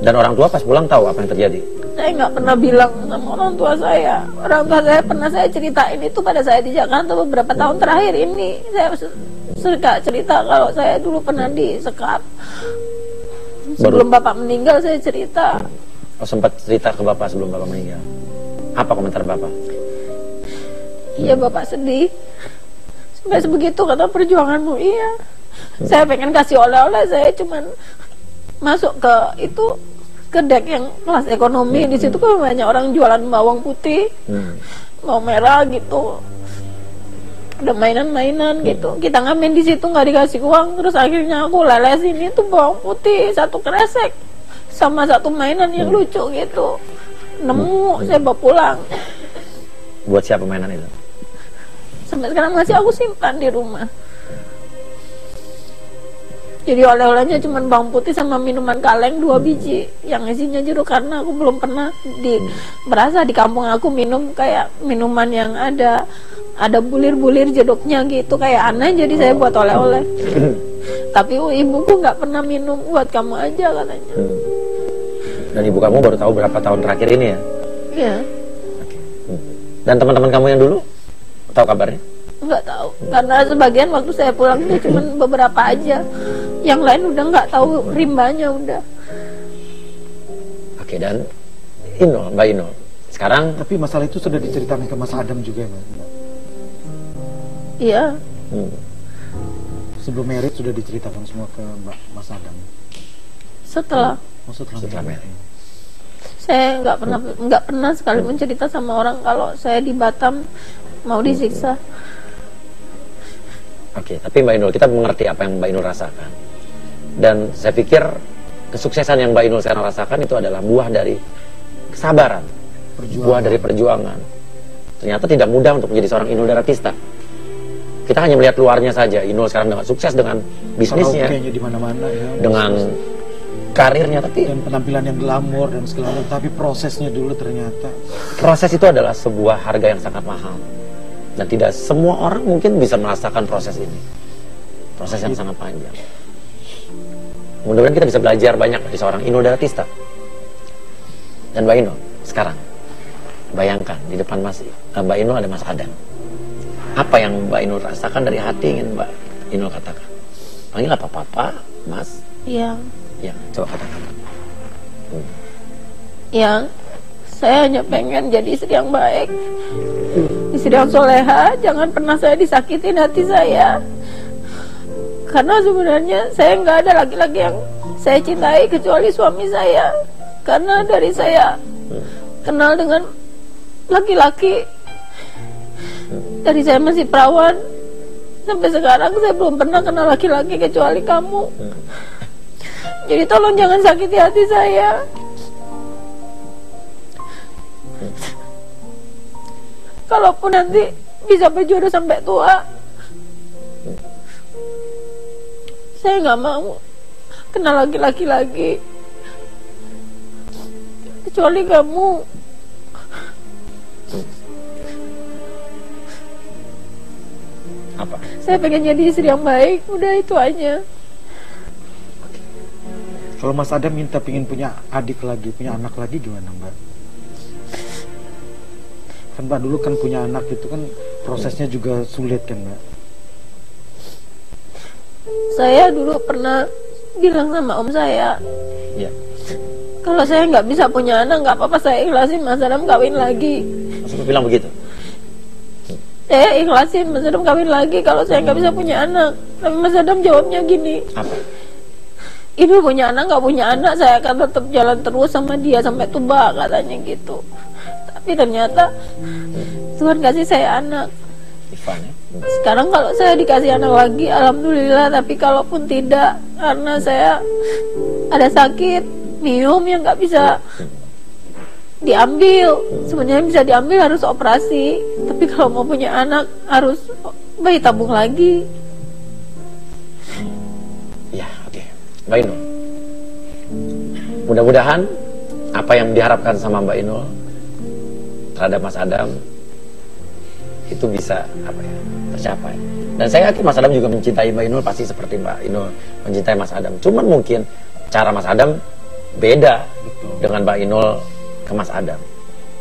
Dan orang tua pas pulang tahu apa yang terjadi. saya nggak pernah bilang sama orang tua saya. Orang tua saya pernah saya ceritain itu pada saya di Jakarta beberapa tahun terakhir ini. Saya suka cerita kalau saya dulu pernah disekap sebelum bapak meninggal saya cerita Oh, sempat cerita ke bapak sebelum bapak meninggal. Apa komentar bapak? iya bapak sedih. Sampai sebegitu kata perjuanganmu iya. Saya pengen kasih oleh-oleh saya cuman masuk ke itu ke dek yang kelas ekonomi. Di situ kan banyak orang jualan bawang putih Hmm. bawang merah gitu. Ada mainan-mainan gitu. Kita ngamen di situ nggak dikasih uang. Terus akhirnya aku lelesin itu bawang putih satu kresek sama satu mainan yang lucu gitu. Nemu saya bawa pulang. Buat siapa mainan itu? sampai sekarang masih aku simpan di rumah jadi oleh-olehnya cuma bawang putih sama minuman kaleng dua biji. Yang isinya jeruk karena aku belum pernah di berasa di kampung aku minum kayak minuman yang ada ada bulir-bulir jeruknya gitu. Kayak aneh jadi saya buat oleh-oleh. Tapi oh, ibuku nggak pernah minum. Buat kamu aja katanya. Hmm. Dan ibu kamu baru tahu berapa tahun terakhir ini ya? ya Dan teman-teman kamu yang dulu? Tahu kabarnya? nggak tahu. Karena sebagian waktu saya pulang itu cuma beberapa aja yang lain udah nggak tahu rimbanya udah Oke dan Inul, Mbak Inul. Sekarang Tapi masalah itu sudah diceritakan ke Mas Adam juga ya, Mbak? iya hmm, Sebelum merit sudah diceritakan semua ke Mbak Mas Adam. setelah Oh, setelah, Setelah merit. saya nggak pernah nggak pernah sekali mencerita sama orang kalau saya di Batam mau disiksa Oke, tapi Mbak Inul, kita mengerti apa yang Mbak Inul rasakan. Dan saya pikir kesuksesan yang Mbak Inul sekarang rasakan itu adalah buah dari kesabaran, buah dari perjuangan. Ternyata tidak mudah untuk menjadi seorang Inul Daratista. Kita hanya melihat luarnya saja. Inul sekarang dengan sukses dengan bisnisnya, di mana-mana ya. dengan karirnya, tapi dan penampilan yang glamor dan segala macam tapi prosesnya dulu ternyata proses itu adalah sebuah harga yang sangat mahal. Dan tidak semua orang mungkin bisa merasakan proses ini. Proses yang sangat panjang. Mudah-mudahan kita bisa belajar banyak dari seorang Inul Daratista. Dan Mbak Inul, sekarang, bayangkan di depan Mas, eh, Mbak Inul ada Mas Adam. Apa yang Mbak Inul rasakan dari hati ingin Mbak Inul katakan? Panggil apa Papa, Mas? yang Ya, coba katakan. yang saya hanya pengen jadi istri yang baik istri yang soleha jangan pernah saya disakitin hati saya karena sebenarnya saya nggak ada laki-laki yang saya cintai kecuali suami saya. Karena dari saya kenal dengan laki-laki dari saya masih perawan sampai sekarang saya belum pernah kenal laki-laki kecuali kamu. Jadi tolong jangan sakiti hati saya. Kalaupun nanti bisa berjodoh sampai tua saya nggak mau kenal laki-laki lagi. Kecuali kamu. Apa? saya pengen jadi istri yang baik. Udah itu aja. Kalau Mas Adam minta pingin punya adik lagi punya anak lagi gimana Mbak? Kan Mbak dulu kan punya anak itu kan prosesnya juga sulit kan Mbak saya dulu pernah bilang sama om saya Ya. kalau saya nggak bisa punya anak nggak apa-apa saya ikhlasin Mas Adam kawin lagi Langsung bilang begitu. saya ikhlasin Mas Adam kawin lagi kalau saya nggak bisa punya anak tapi Mas Adam jawabnya gini Apa? ibu punya anak nggak punya anak saya akan tetap jalan terus sama dia sampai tua katanya gitu tapi ternyata Tuhan kasih saya anak Ivan ya. Sekarang kalau saya dikasih anak lagi alhamdulillah tapi kalaupun tidak karena saya ada sakit minum yang nggak bisa diambil sebenarnya bisa diambil harus operasi tapi kalau mau punya anak harus bayi tabung lagi Ya, oke. Mbak Inul. Mudah-mudahan apa yang diharapkan sama Mbak Inul terhadap Mas Adam itu bisa apa ya tercapai. Dan saya yakin Mas Adam juga mencintai Mbak Inul pasti seperti Mbak Inul mencintai Mas Adam. Cuman mungkin cara Mas Adam beda dengan Mbak Inul ke Mas Adam.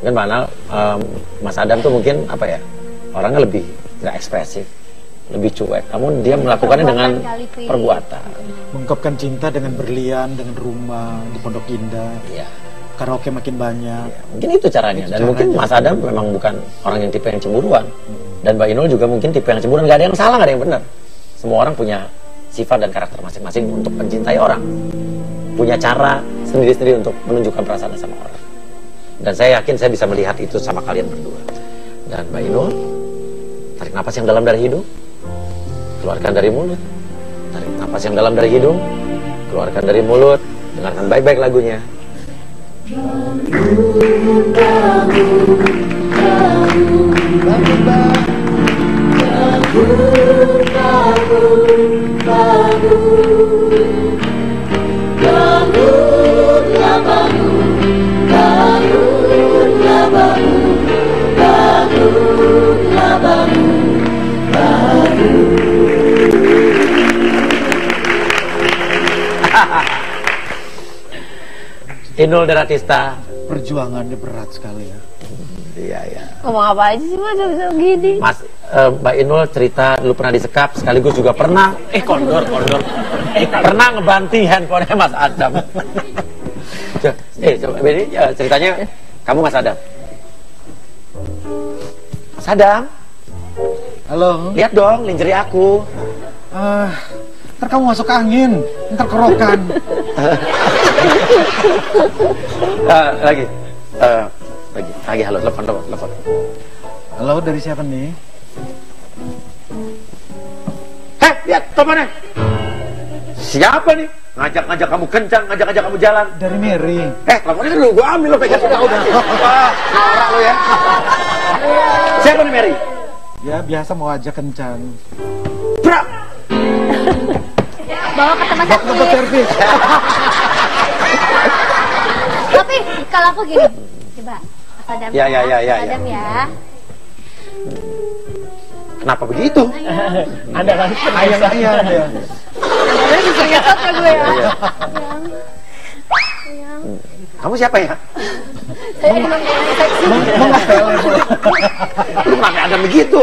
Mungkin mana em, Mas Adam tuh mungkin apa ya orangnya lebih nggak ekspresif, lebih cuek. Namun dia melakukannya dengan perbuatan. Mengungkapkan cinta dengan berlian, dengan rumah di Pondok Indah, Ya, karaoke makin banyak. mungkin itu caranya. Dan Itu mungkin caranya. Mas Adam memang bukan orang yang tipe yang cemburuan. Dan Mbak Inul juga mungkin tipe yang cemburuan. Gak ada yang salah, gak ada yang benar. Semua orang punya sifat dan karakter masing-masing untuk mencintai orang. Punya cara sendiri-sendiri untuk menunjukkan perasaan sama orang. Dan saya yakin saya bisa melihat itu sama kalian berdua. Dan Mbak Inul, tarik napas yang dalam dari hidung, keluarkan dari mulut. Tarik napas yang dalam dari hidung, keluarkan dari mulut. Dengarkan baik-baik lagunya. Bangunlah Inul Daratista. Perjuangannya berat sekali ya. Iya, iya. ngomong apa aja sih mas begini Mas, eh, Mbak Inul cerita dulu pernah disekap, sekaligus juga pernah, eh kondor, kondor, eh pernah ngebanting handphonenya Mas Adam. Eh, coba ini eh, ceritanya, kamu Mas Adam. Mas Adam, Halo. lihat dong lingerie aku. Ah, ntar kamu masuk angin, ntar kerokan. Eh, lagi, Eh, lagi, lagi halo, telepon, telepon, telepon. Halo, dari siapa nih? Heh, lihat teleponnya. Siapa nih? Ngajak-ngajak kamu kencang, ngajak-ngajak kamu jalan. Dari Mary. Eh, teleponnya dulu, gua ambil lo pegang udah, udah. Wah, norak lo ya. Siapa nih Mary? Ya, biasa mau ajak kencan. Bawa ke tempat sakit. servis. Tapi kalau aku gini, coba Mas Adam. Ya, ya, ya, ya, Mas ya. Adam ya. Kenapa begitu? Ada kan? Ada bisa ngesot ya gue ya. Iya. Kamu siapa ya? Saya emang yang seksi. Mengetel. Lu kenapa ada begitu?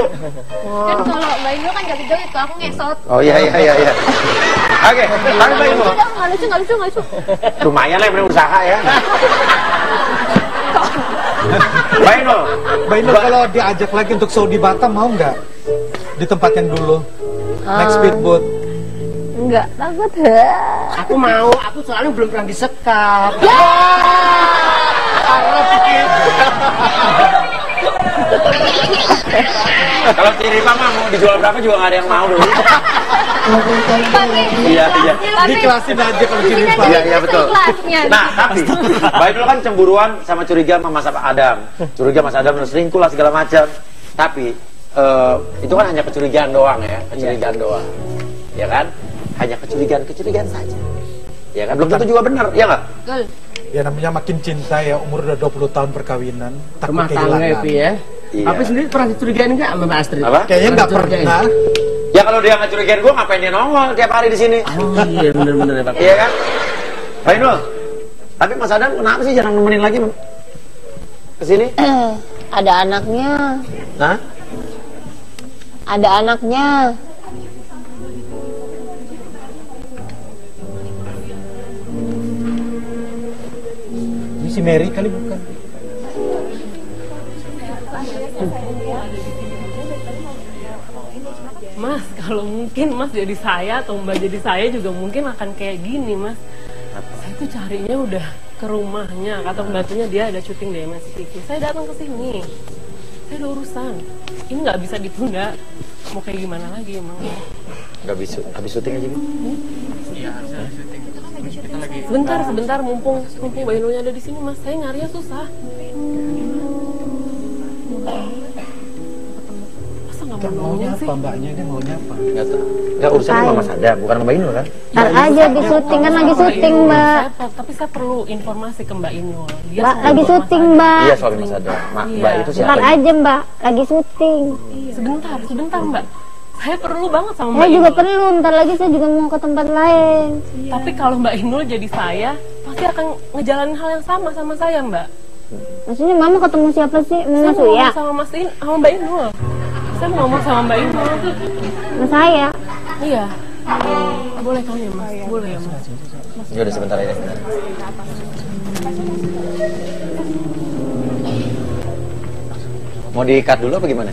Kan kalau Mbak Inul kan gak gitu itu, aku ngesot. Oh iya iya iya iya. Oke, tapi Mbak Inul. Udah nggak lucu nggak lucu nggak lucu. Lumayan lah yang usaha ya. Mbak Inul. Mbak Inul kalau diajak lagi untuk show di Batam mau nggak? Di tempat yang dulu. Naik speedboat. Enggak takut Aku mau, aku soalnya belum pernah disekap. Kalau si Rifa mah mau dijual berapa juga nggak ada yang mau dulu. Iya iya. Dikelasin aja kalau ciri Pak. Iya iya betul. Nah tapi Mbak Inul kan cemburuan sama curiga sama Mas Adam. Curiga Mas Adam terus selingkuh lah segala macam. Tapi eh, itu kan hanya kecurigaan doang ya, kecurigaan doang. Ya kan? Hanya kecurigaan-kecurigaan saja. Ya kan belum tentu juga benar, ya nggak? Betul. Ya namanya makin cinta ya, umur udah 20 tahun perkawinan. Takut Rumah tangga ya, Pi ya. Iya. Tapi sendiri pernah dicurigain enggak sama Mbak Astrid? Apa? Kayaknya nggak pernah. Ya kalau dia nggak curigain gue ngapain dia nongol tiap hari di sini? Oh iya bener-bener ya Pak. Iya kan? Mbak Inul. Tapi Mas Adam kenapa sih jarang nemenin lagi ke sini? ada anaknya Hah? ada anaknya si Mary kali bukan? Mas, kalau mungkin Mas jadi saya atau Mbak jadi saya juga mungkin akan kayak gini, Mas. Saya tuh carinya udah ke rumahnya, kata pembantunya dia ada syuting di MNC TV. Saya datang ke sini. Saya ada urusan. Ini nggak bisa ditunda. mau kayak gimana lagi emang Gak bisa, habis syuting aja gitu. Sebentar sebentar mumpung mumpung Mbak Inulnya ada di sini mas saya nyarinya susah masa nggak mau Maunya apa mbaknya ini maunya apa? Gak tau. Gak urusan sama Mas Adam, bukan sama Mbak Inul kan? Ntar aja di syuting kan lagi syuting mbak. Tapi saya perlu informasi ke Mbak Inul Dia Mbak lagi syuting mbak. Iya suami Mas Adam. Ma, Iya. Mbak itu Ntar siapa? aja mbak, lagi syuting. Iya, sebentar sebentar Mbak saya perlu banget sama Mbak Saya juga Inul perlu, ntar lagi saya juga mau ke tempat lain. tapi kalau Mbak Inul jadi saya pasti akan ngejalanin hal yang sama sama saya Mbak Maksudnya mama ketemu siapa sih? Mau saya mau ngomong sama Mas In, sama Mbak Inul saya mau ngomong sama Mbak Inul Mas saya. iya boleh kan ya Mas boleh ya Mas Ya udah sebentar aja. Sebentar. Mau di-cut dulu apa gimana?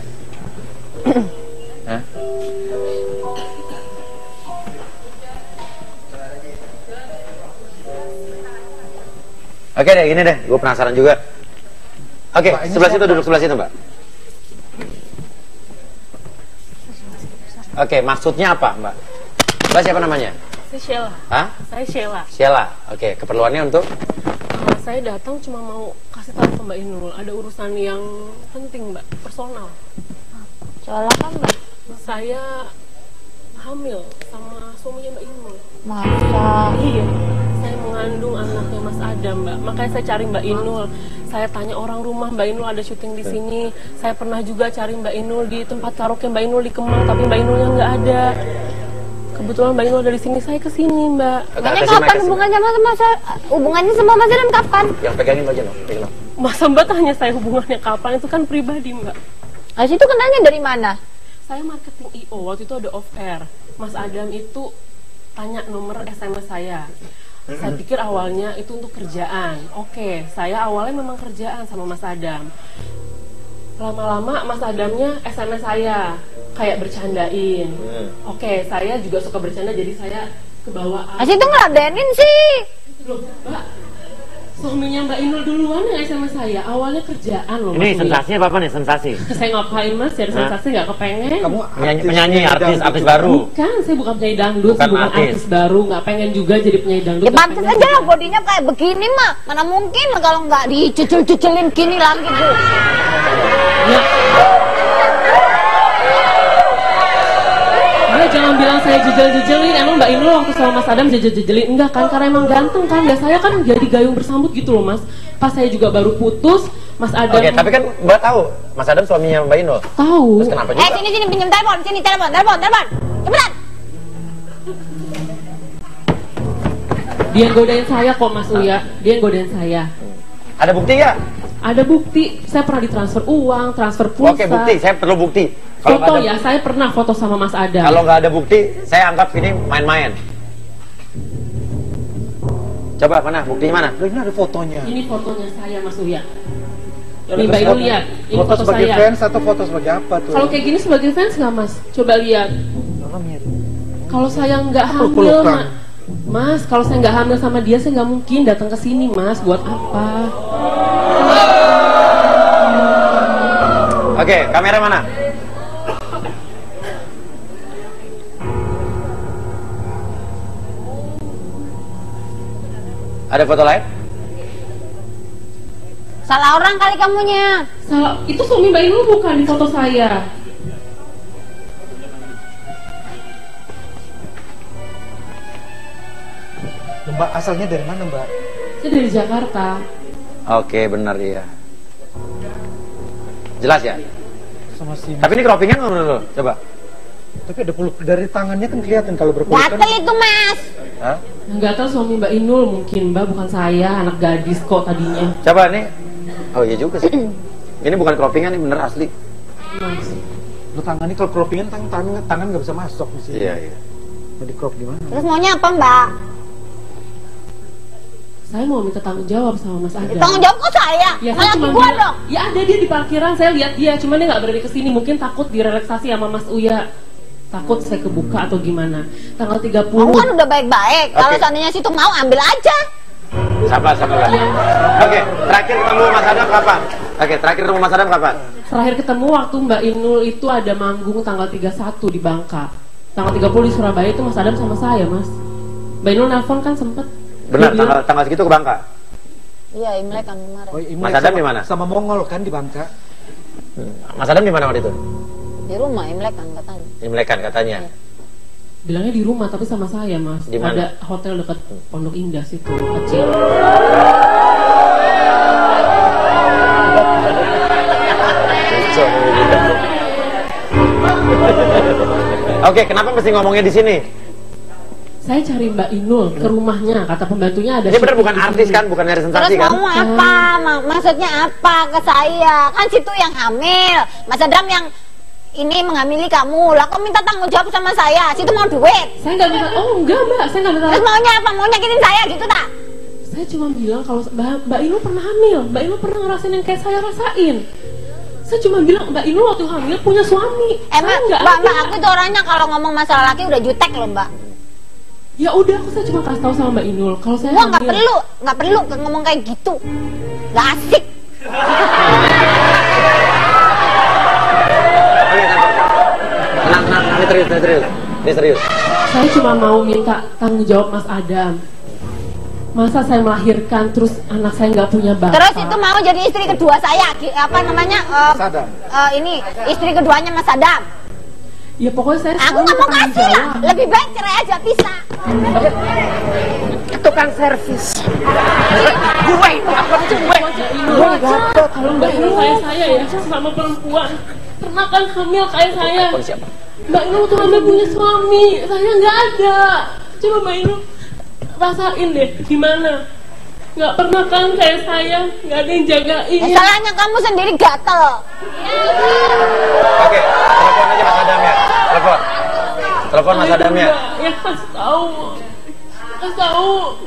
Oke deh, gini deh, gue penasaran juga. Oke, ini sebelah situ duduk sebelah situ, Mbak. Oke, maksudnya apa, Mbak? Mbak siapa namanya? saya Sheila Hah? saya Sheila Sheila. Oke, keperluannya untuk Nah, saya datang cuma mau kasih tahu ke Mbak Inul ada urusan yang penting Mbak personal Soalnya kan mbak, saya hamil sama suaminya Mbak Inul masa Iya, saya mengandung anaknya Mas Adam, Mbak. Makanya saya cari Mbak Inul. Saya tanya orang rumah Mbak Inul ada syuting di sini. Saya pernah juga cari Mbak Inul di tempat karaoke Mbak Inul di Kemang, tapi Mbak Inulnya nggak ada. Kebetulan Mbak Inul ada di sini, saya ke sini Mbak. Makanya kapan hubungannya sama Mas hubungannya sama Mas Adam kapan? yang pegangin aja loh, pegang. Masa Mbak tanya saya hubungannya kapan? Itu kan pribadi Mbak. Nah, itu kenalnya dari mana? Saya marketing IO, waktu itu ada off air. Mas Adam itu tanya nomor SMS saya. Saya pikir awalnya itu untuk kerjaan. Oke, saya awalnya memang kerjaan sama Mas Adam. Lama-lama Mas Adamnya SMS saya kayak bercandain. Oke, saya juga suka bercanda jadi saya kebawaan. Mas itu ngeladenin sih. Loh, Mbak, suaminya Mbak Inul duluan yang SMS saya. Awalnya kerjaan loh. Ini sensasinya apa nih? Sensasi. Saya ngapain mas? Cari sensasi nggak kepengen. Kamu Penyanyi, artis penyanyi artis, artis baru. Bukan, saya bukan penyanyi dangdut, Bukan bukan artis. artis. baru, nggak pengen juga jadi penyanyi dangdut. Ya pantas aja lah bodinya kayak begini mah. Mana mungkin kalau nggak dicucul-cuculin gini lagi bu. Ya. Ya jangan bilang saya jejel-jejelin, emang Mbak Inul waktu sama Mas Adam jejel-jejelin Enggak kan, karena emang ganteng kan Ya saya kan jadi gayung bersambut gitu loh mas Pas saya juga baru putus, Mas Adam Oke, tapi kan Mbak tahu Mas Adam suaminya Mbak Inul. tahu Terus kenapa Eh juga? sini sini pinjam telepon, sini telepon, telepon, telepon. Cepetan. Dia godain saya kok Mas Uya Dia godain saya Ada bukti nggak? Ada bukti, saya pernah ditransfer uang, transfer pulsa Oke, bukti. Saya perlu bukti. Kalau Foto ada, ya, saya pernah foto sama Mas Adam kalau nggak ada bukti, saya anggap ini main-main. Coba mana? Buktinya mana? Loh, ini ada fotonya. Ini fotonya saya Mas Uya Ini Mbak Ibu lihat, ini foto, foto, sebagai saya fans atau foto sebagai apa tuh? Kalau kayak gini sebagai fans nggak Mas? Coba lihat Kalau saya nggak hamil. Ma- Mas, kalau saya nggak hamil sama dia, saya nggak mungkin datang ke sini, Mas. Buat apa? Oke, kamera mana? Ada foto lain? Salah orang kali kamunya. Salah, itu suami Mbak Inul bukan di foto saya. Mbak asalnya dari mana Mbak? Saya dari Jakarta. Oke, benar iya. Jelas ya? Sama si Tapi ini croppingnya nggak menurut lo? Coba. Tapi ada peluk dari tangannya kan kelihatan kalau berpelukan. Gatel itu mas. Hah? Nggak tahu suami Mbak Inul mungkin Mbak bukan saya, anak gadis kok tadinya. Coba nih. Oh iya juga sih. Ini bukan croppingan, ini bener asli. Mas. Lo tangannya kalau croppingan tangan tangan tangan nggak bisa masuk di sini. Iya, iya. Mau di crop di mana? Terus maunya apa mbak? Saya mau minta tanggung jawab sama Mas Adam. Tanggung jawab kok saya. Ya, saya cuma gua dong. Ya ada dia di parkiran, saya lihat dia, cuman dia nggak berani ke sini, mungkin takut direlaksasi sama Mas Uya. Takut saya kebuka atau gimana. Tanggal 30. Kamu kan udah baik-baik. Kalau Oke. seandainya situ mau ambil aja. Sabar, sabar. Oke, terakhir ketemu Mas Adam kapan? Oke, terakhir ketemu Mas Adam kapan? Terakhir ketemu waktu Mbak Inul itu ada manggung tanggal 31 di Bangka. Tanggal 30 di Surabaya itu Mas Adam sama saya, Mas. Mbak Inul nelfon kan sempet. Benar, tanggal, tanggal segitu ke Bangka. Iya, Imlek kan kemarin. Oh, Imlek Mas Adam di mana? Sama Mongol kan di Bangka. Mas Adam di mana waktu itu? Di rumah Imlek kan katanya. Imlek kan katanya. Bilangnya di rumah tapi sama saya, Mas. Di mana? Ada hotel dekat Pondok Indah situ, kecil. Oke, kenapa mesti ngomongnya di sini? Saya cari Mbak Inul ke rumahnya, kata pembantunya ada. Ini benar bukan artis kan, bukan nyari Terus sensasi kan? mau apa? Ma- Maksudnya apa ke saya? Kan situ yang hamil. Mas Adam yang ini menghamili kamu. Lah kok minta tanggung jawab sama saya? Situ mau duit. Saya nggak minta. Oh enggak Mbak, saya nggak minta. Terus maunya apa? Mau nyakitin saya gitu tak? Saya cuma bilang kalau Mbak, Mbak Inul pernah hamil, Mbak Inul pernah ngerasain yang kayak saya rasain. Saya cuma bilang Mbak Inul waktu hamil punya suami. Emang nggak mbak, mbak aku itu orangnya kalau ngomong masalah laki udah jutek loh mbak. Ya udah, aku saya cuma kasih tahu sama Mbak Inul kalau saya nggak perlu, nggak perlu ngomong kayak gitu. Gak asik. Ini serius, ini serius. Ini serius. Saya cuma mau minta tanggung jawab Mas Adam. Masa saya melahirkan terus anak saya nggak punya bapak? Terus itu mau jadi istri kedua saya, apa namanya? eh, Sadam. eh, ini istri keduanya Mas Adam. Ya pokoknya saya Aku nggak mau kasih lah. Lebih baik cerai aja bisa. Tukang servis. Kalau Mbak Inul kayak saya ya, sama perempuan pernah kan hamil kayak saya. Mbak Inul tuh hamil punya suami, saya nggak ada. Coba Mbak Inul rasain deh gimana. Nggak pernah kan kayak saya, nggak ada yang jagain. Masalahnya kamu sendiri gatel. Oke, telepon aja Mas Adam ya. Telepon. Telepon Mas Adam ya. Ya kasih tahu. Kasih tahu.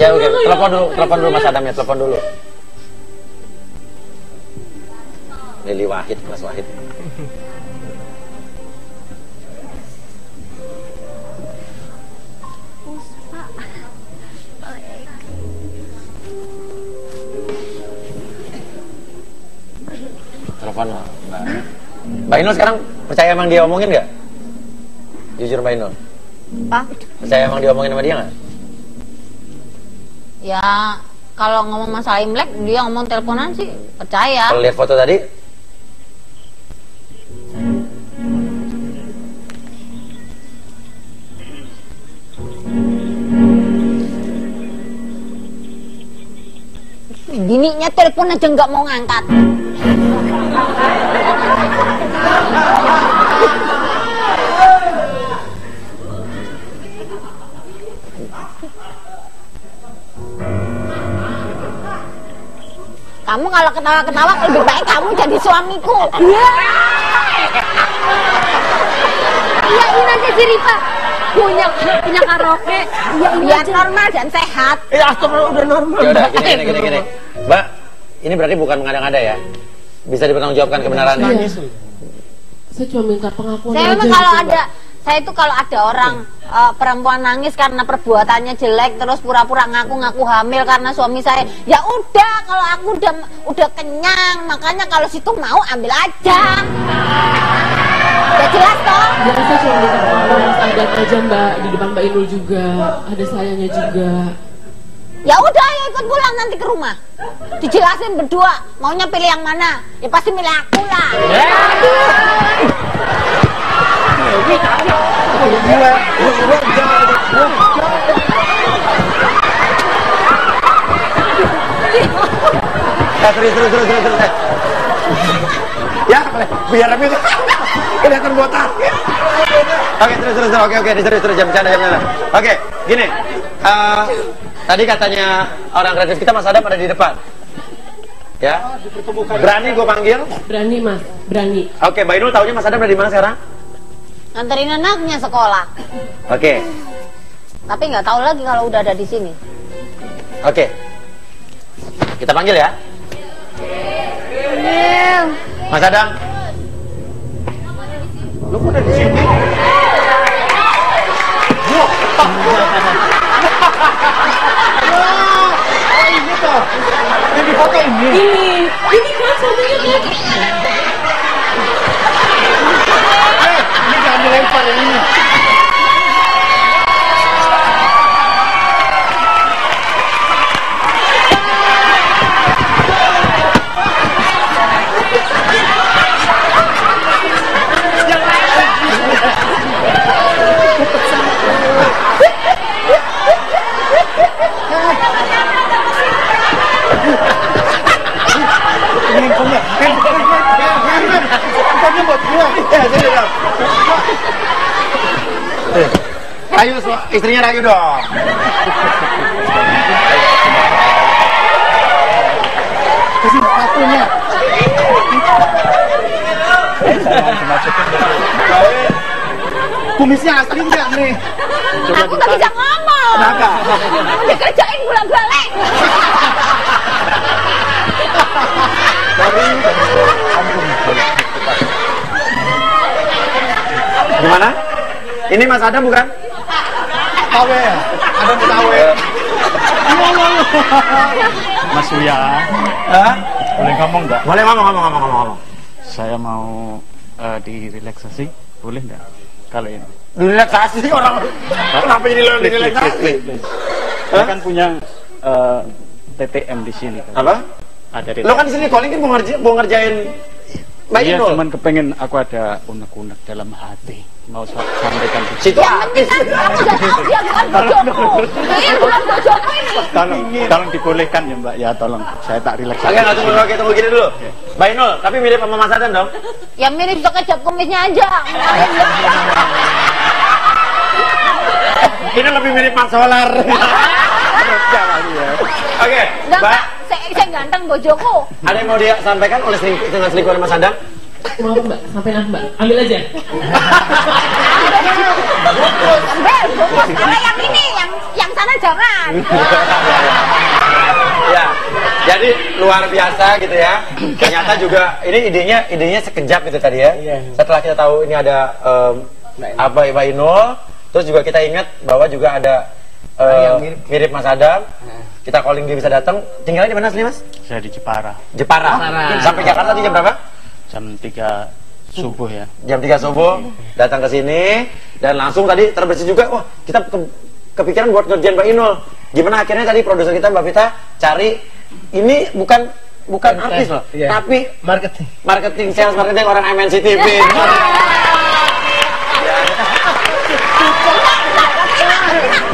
Ya oke, nggak telepon dulu, telepon dulu Mas? Adam ya, telepon dulu. Lili Wahid, Mas Wahid. Telepon Mbak. Mbak Inul sekarang percaya emang dia omongin nggak? Jujur Mbak Inul. Apa? Percaya emang dia omongin sama dia nggak? Ya kalau ngomong masalah Imlek dia ngomong teleponan sih percaya. Kalau lihat foto tadi, Bininya telepon aja nggak mau ngangkat. Kamu kalau ketawa-ketawa lebih baik kamu jadi suamiku. Iya ini aja si Rifa punya punya karaoke. Iya ini Biar aja. normal dan sehat. Eh, astagfirullah udah normal. ya udah gini gini gini gini. Mbak, ini berarti bukan mengada-ngada ya? Bisa dipertanggungjawabkan kebenarannya. Saya cuma minta pengakuan Saya aja memang gitu, kalau Mbak. ada saya itu kalau ada orang eh, perempuan nangis karena perbuatannya jelek terus pura-pura ngaku-ngaku hamil karena suami saya ya udah kalau aku udah udah kenyang makanya kalau situ mau ambil aja. Udah jelas toh? Ya saya cuma minta pengakuan Mas Adam aja Mbak di depan Mbak Inul juga ada sayangnya juga. ya udah ayo ikut pulang nanti ke rumah. Dijelasin berdua maunya pilih yang mana? Ya pasti milih aku lah. Ya, serius, serius, serius, serius, serius. Ya, biar tapi kelihatan botak. Oke, terus, terus, terus. oke, oke, serius, serius, jam bercanda, jam. Oke, gini. Eh, tadi katanya orang kreatif kita Mas Adam ada di depan. Ya, berani gue panggil. Berani Mas, berani. Oke, Mbak Inul taunya Mas Adam ada di mana sekarang? Nganterin anaknya sekolah Oke, tapi nggak tahu lagi kalau udah ada di sini oke. Kita panggil ya. Mas Adam. Lu kok ada di sini? Foto ini. Ini, ini kan suaminya kan. Ini jangan dilempar ini. Buat gua. Ya, sini dong. Eh, Rayu, su- istrinya Rayu dong. Kasih. Kumisnya asli enggak nih? Aku tak bisa ngomong. Kenapa? Aku dikerjain bulan balik. Gimana? Ini Mas Adam bukan? Tawe? Ada yang tawe. Mas Uya, Hah? boleh ngomong nggak? Boleh ngomong, ngomong, ngomong, ngomong, ngomong. Saya mau eh, direlaksasi, boleh nggak? Kali ini. Relaksasi orang. Kenapa jadi lo relaksasi? Saya kan punya eh, TTM di sini. Kan. Apa? Ada di. Lo kan di sini calling kan mau, ngerja, mau ngerjain Mbak Iya, Inul. cuman kepengen aku ada unek-unek dalam hati. Mau sa- sampaikan di Situ artis. Aku udah tahu dia bukan bojoku. Dia bukan bojoku ini. Tolong, tolong dibolehkan ya Mbak. Ya tolong, saya tak relaksasi. Oke, nggak tunggu, oke, tunggu gini dulu. Mbak Inul, tapi mirip sama Mas Adam dong. Ya mirip sekejap kumisnya aja. Ini lebih mirip Mas Solar. Oke, Mbak. Saya, saya ganteng bojoku. ada yang mau dia sampaikan oleh selingkuh, dengan selingkuhan Mas Adam? Mau apa mbak? Sampai apa mbak? Ambil aja. Ambil, bungkus. Kalau yang ini, yang yang sana jangan. ya, jadi luar biasa gitu ya. Ternyata juga ini idenya idenya sekejap gitu tadi ya. Setelah kita tahu ini ada em, apa Mbak Inul, terus juga kita ingat bahwa juga ada eh, mirip. Mas Adam. Kita calling dia bisa datang. Tinggalnya di mana sih Mas? Saya di Jepara, Jepara. Sampai Jakarta tadi jam berapa? jam 3 subuh ya. Jam 3 subuh datang ke sini dan langsung tadi terbersih juga. Wah, kita ke- kepikiran buat ngerjain Mbak Inul. Gimana akhirnya tadi produser kita Mbak Vita cari ini bukan bukan artis loh, tapi Marketing. marketing sales marketing orang MNC TV.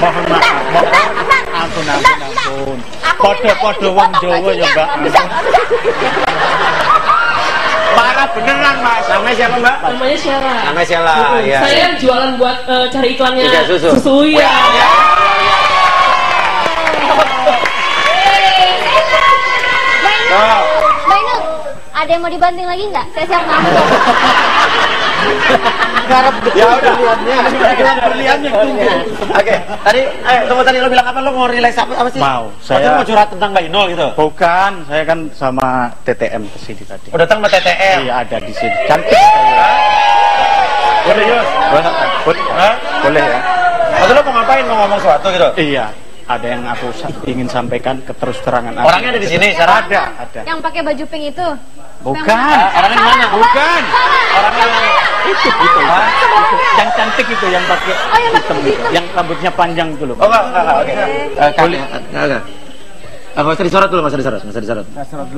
Mohon maaf, mohon ampun, ampun, ampun. Podo-podo wong Jawa ya Mbak. Parah beneran Mas. Namanya siapa Mbak? Namanya Syara. Namanya Sheila. Ya. Saya jualan buat eh, cari iklannya susu. susu ya. Mbak ada yang mau dibanting lagi nggak? Saya siap ngambil. Garap Ya udah. Garap berliannya tunggu. Oke, tadi eh tunggu tadi lo bilang apa lo mau relax apa, apa sih? Mau, Saya mau curhat tentang Mbak Inul gitu. Bukan, saya kan sama TTM ke sini tadi. Udah datang sama TTM. Iya ada di sini. Cantik sekali. Boleh, Yus. Boleh, boleh, Hah? boleh ya. Maksud lo mau ngapain? Mau ngomong sesuatu gitu? Iya, ada yang aku ingin sampaikan keterus terangan. Orangnya ada di sini sekarang? Ada, ada. Yang pakai baju pink itu. Bukan, orangnya di mana? bukan. Orangnya yang Itu, itu. Yang cantik itu yang pakai hitam itu, yang rambutnya panjang itu loh. Oh enggak, enggak, enggak, oke. Eh, Boleh. Enggak, enggak. Ah, nggak usah disorot dulu, nggak usah disorot, nggak usah disorot.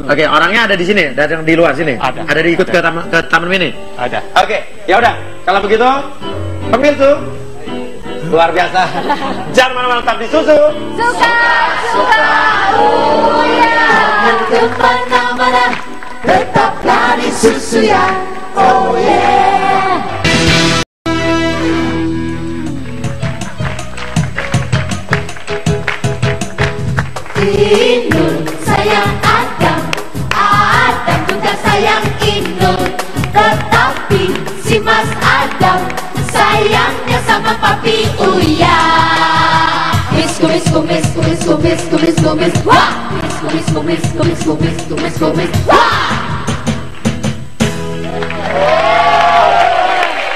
Oke, orangnya ada di sini, datang di luar sini. Ada. Ada diikut ke taman ke taman mini. Ada. Oke, ya udah. Kalau begitu, pemirsa luar biasa. Jangan mana-mana tetap di susu. Suka, suka, uya. Ke mana-mana tetaplah di susu ya Oh yeah. Inul sayang Adam. Adam juga sayang Inul Tetapi si Mas Adam Sayangnya sama papi Uya. Kumis, kumis, kumis, Wah! Kumis, kumis, kumis, kumis Wah!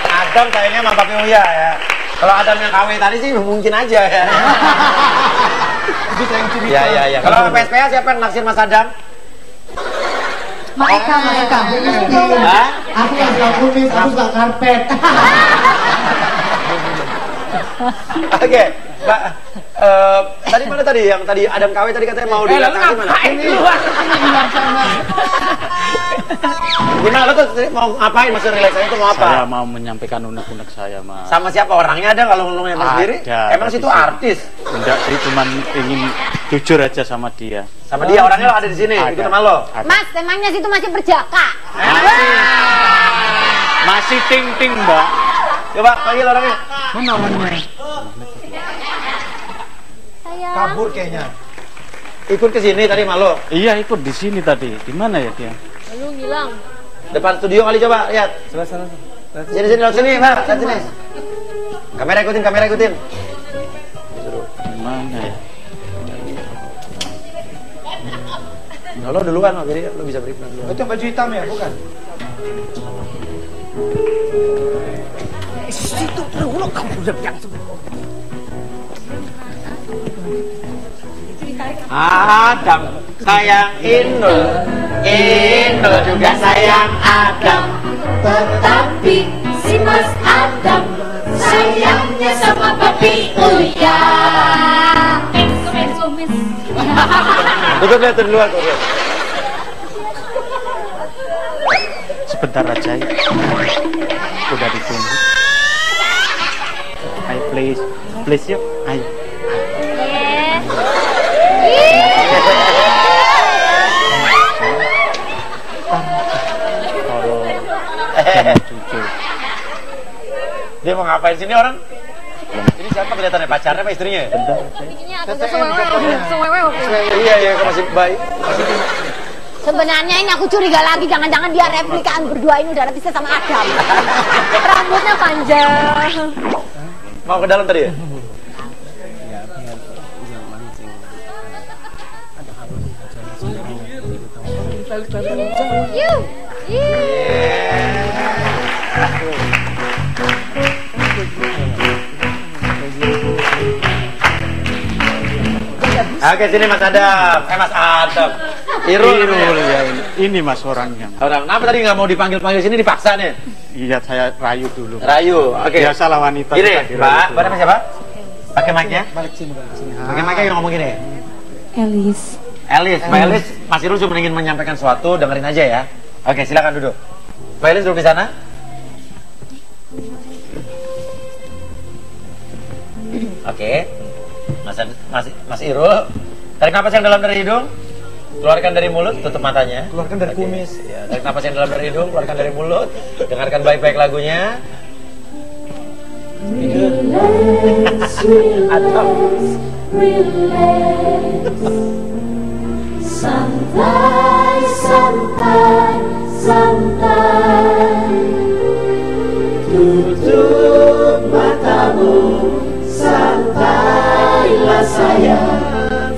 Adam kayaknya Papi Uya ya. Kalau Adam yang KW tadi sih mungkin aja ya. Itu saya yang cerita. Ya ya ya. Kalau PSPA siapa yang naksir Mas Adam? Maeka, Maeka. Hah? Aku suka kumis, aku suka karpet. Oke, Mbak. eh, tadi mana tadi yang tadi Adam KW tadi katanya mau didatangin mana? Gimana lo tuh mau ngapain maksud relaksasi itu mau Saya apa? mau menyampaikan unek-unek saya, Mas. Sama siapa orangnya ada kalau ngomongnya Mas sendiri? Emang situ artis. Enggak, jadi cuman ingin jujur aja sama dia. Sama dia orangnya ada di sini, Ada. ikut sama lo. Ada. Mas, emangnya situ masih berjaka? Masih ting-ting, Mbak. Coba panggil orangnya. Mana orangnya? Kabur kayaknya. Ikut ke sini tadi malu. Iya, ikut di sini tadi. Di mana ya dia? Lalu ngilang. Depan studio kali coba lihat. Salah salah. Sini sini lewat sini, Mbak. Lihat sini. Kamera ikutin, kamera ikutin. Di mana ya? Nah, lo duluan lo, jadi lo bisa briefing duluan. Itu baju hitam ya, bukan? Adam sayang Inul, Inul juga sayang Adam. Tetapi si Mas Adam sayangnya sama papi Uya. Tutup tuh. lihat. Sebentar aja ya. Udah ditunggu. Ayo please, please yuk. Ayo. Jangan jujur. Dia mau ngapain sini orang? Ini siapa kelihatannya pacarnya apa istrinya? Bentar. Iya iya kok masih baik. Sebenarnya ini aku curiga lagi, jangan-jangan dia replikaan berdua ini udah bisa sama Adam. Rambutnya panjang. Mau ke dalam tadi ya? Yuh. Ih. Oke sini Mas Adam. Eh Mas Adam. Irul. Irul ya ini. Ini mas orangnya. Orang, kenapa tadi nggak mau dipanggil panggil sini dipaksa nih? Iya saya rayu dulu. Rayu. Oke. Biasalah wanita. Gini. Mbak nama siapa? Pakai mic-nya? Balik sini, balik sini. Pakai mic-nya yang ngomong gini. Elis. Elis, Mbak Elis, Mas Irul cuma ingin menyampaikan sesuatu, dengerin aja ya. Oke, silakan duduk. Mbak Elis duduk di sana. Oke. Mas, Mas, Mas Irul, tarik napas yang dalam dari hidung, keluarkan dari mulut, tutup matanya. Keluarkan dari Oke. kumis. Ya, tarik napas yang dalam dari hidung, keluarkan dari mulut, dengarkan baik-baik lagunya. Atau Santai, santai, santai. Tutup matamu, sayang,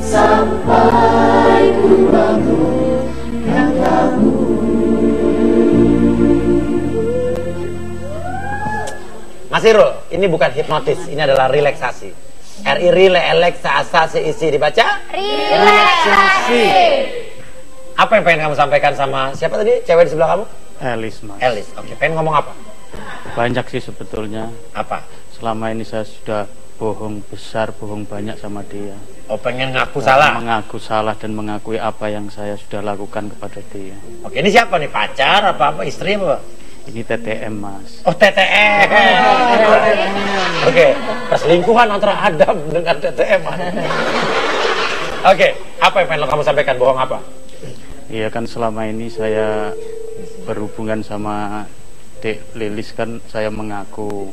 sampai ku bangunkan kamu. Mas Irul, ini bukan hipnotis, ini adalah relaksasi. RI rile relaksasi isi dibaca. Relaksasi. Apa yang pengen kamu sampaikan sama siapa tadi? Cewek di sebelah kamu? Elis mas. Elis. Oke, pengen ngomong apa? Banyak sih sebetulnya. Apa? Selama ini saya sudah bohong besar, bohong banyak sama dia. Oh, pengen ngaku salah. Mengaku salah dan mengakui apa yang saya sudah lakukan kepada dia. Oke, ini siapa nih? Pacar apa apa? Istri apa? Ini TTM mas. Oh, TTM. Oke, perselingkuhan antara Adam dengan TTM. Oke, apa yang pengen kamu sampaikan? Bohong apa? Iya kan selama ini saya berhubungan sama Dek Lilis kan saya mengaku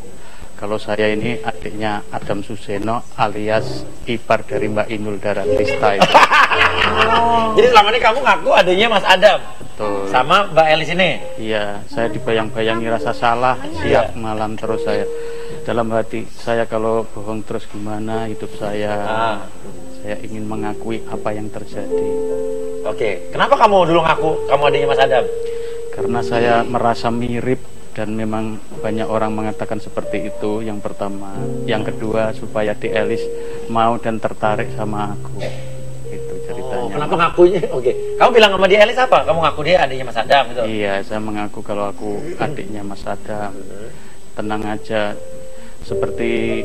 kalau saya ini adiknya Adam Suseno alias ipar dari Mbak Inul Daratista itu. Jadi selama ini kamu ngaku adanya Mas Adam Betul. sama Mbak Elis ini. Iya, saya dibayang-bayangi rasa salah siap malam terus saya dalam hati saya kalau bohong terus gimana hidup saya. Ah. Saya ingin mengakui apa yang terjadi. Oke, kenapa kamu dulu ngaku kamu adanya Mas Adam? Karena saya merasa mirip dan memang banyak orang mengatakan seperti itu. Yang pertama, yang kedua supaya di Elis mau dan tertarik sama aku. Itu ceritanya. Kenapa ngakunya? Oke. Kamu bilang sama dia Elis apa? Kamu ngaku dia adiknya Mas Adam gitu. Iya, saya mengaku kalau aku adiknya Mas Adam. Tenang aja. Seperti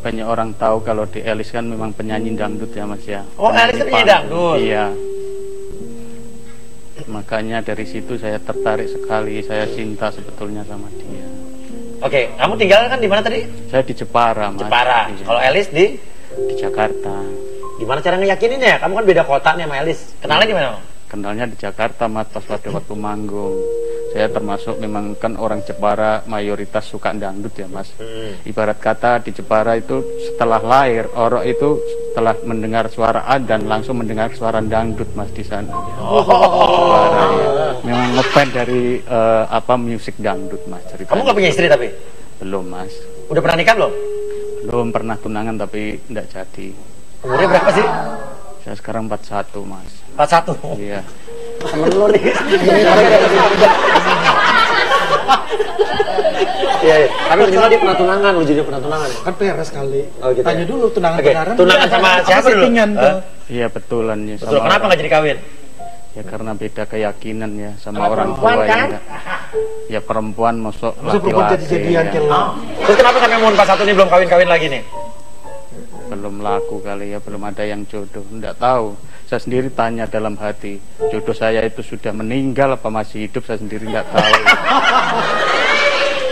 banyak orang tahu kalau di Elis kan memang penyanyi dangdut ya Mas ya. Oh, Elis penyanyi dangdut? Iya. Makanya dari situ saya tertarik sekali, saya cinta sebetulnya sama dia. Oke, kamu tinggal kan di mana tadi? Saya di Jepara, Mas. Jepara. Iya. Kalau Elis di di Jakarta. gimana cara ngeyakininnya? Kamu kan beda kota nih sama Elis. Kenalnya di mana? Bang? Kenalnya di Jakarta, Mas, pas pada waktu manggung. Saya termasuk memang kan orang Jepara mayoritas suka dangdut ya, Mas. Hmm. Ibarat kata di Jepara itu setelah lahir, orang itu setelah mendengar suara dan langsung mendengar suara dangdut, Mas di sana. Jepara, ya. Memang ngefan dari eh, apa musik dangdut, Mas. Ceritanya. Kamu nggak punya istri tapi? Belum, Mas. Udah pernah nikah belum? Belum pernah tunangan tapi tidak jadi. Umurnya berapa sih? Saya sekarang 41, Mas. 41. Iya. Temen lu nih. Iya, iya. Tapi minimal dia pernah tunangan, lu jadi pernah tunangan. ya? Kan peres kali. Oh, gitu Tanya ya? dulu tunangan Oke, beneran. tunangan sama Apa siapa dulu? Iya betulan ya. Betul. Kenapa nggak jadi kawin? Ya karena beda keyakinan ya sama Sama orang perempuan, tua kan? ya. Ya perempuan masuk perempuan laki-laki jadi-jadian ya. ke lo? Terus kenapa sampai umur 41 ini belum kawin-kawin lagi nih? Belum laku kali ya, belum ada yang jodoh. Enggak tahu. Saya sendiri tanya dalam hati, jodoh saya itu sudah meninggal apa masih hidup saya sendiri enggak tahu.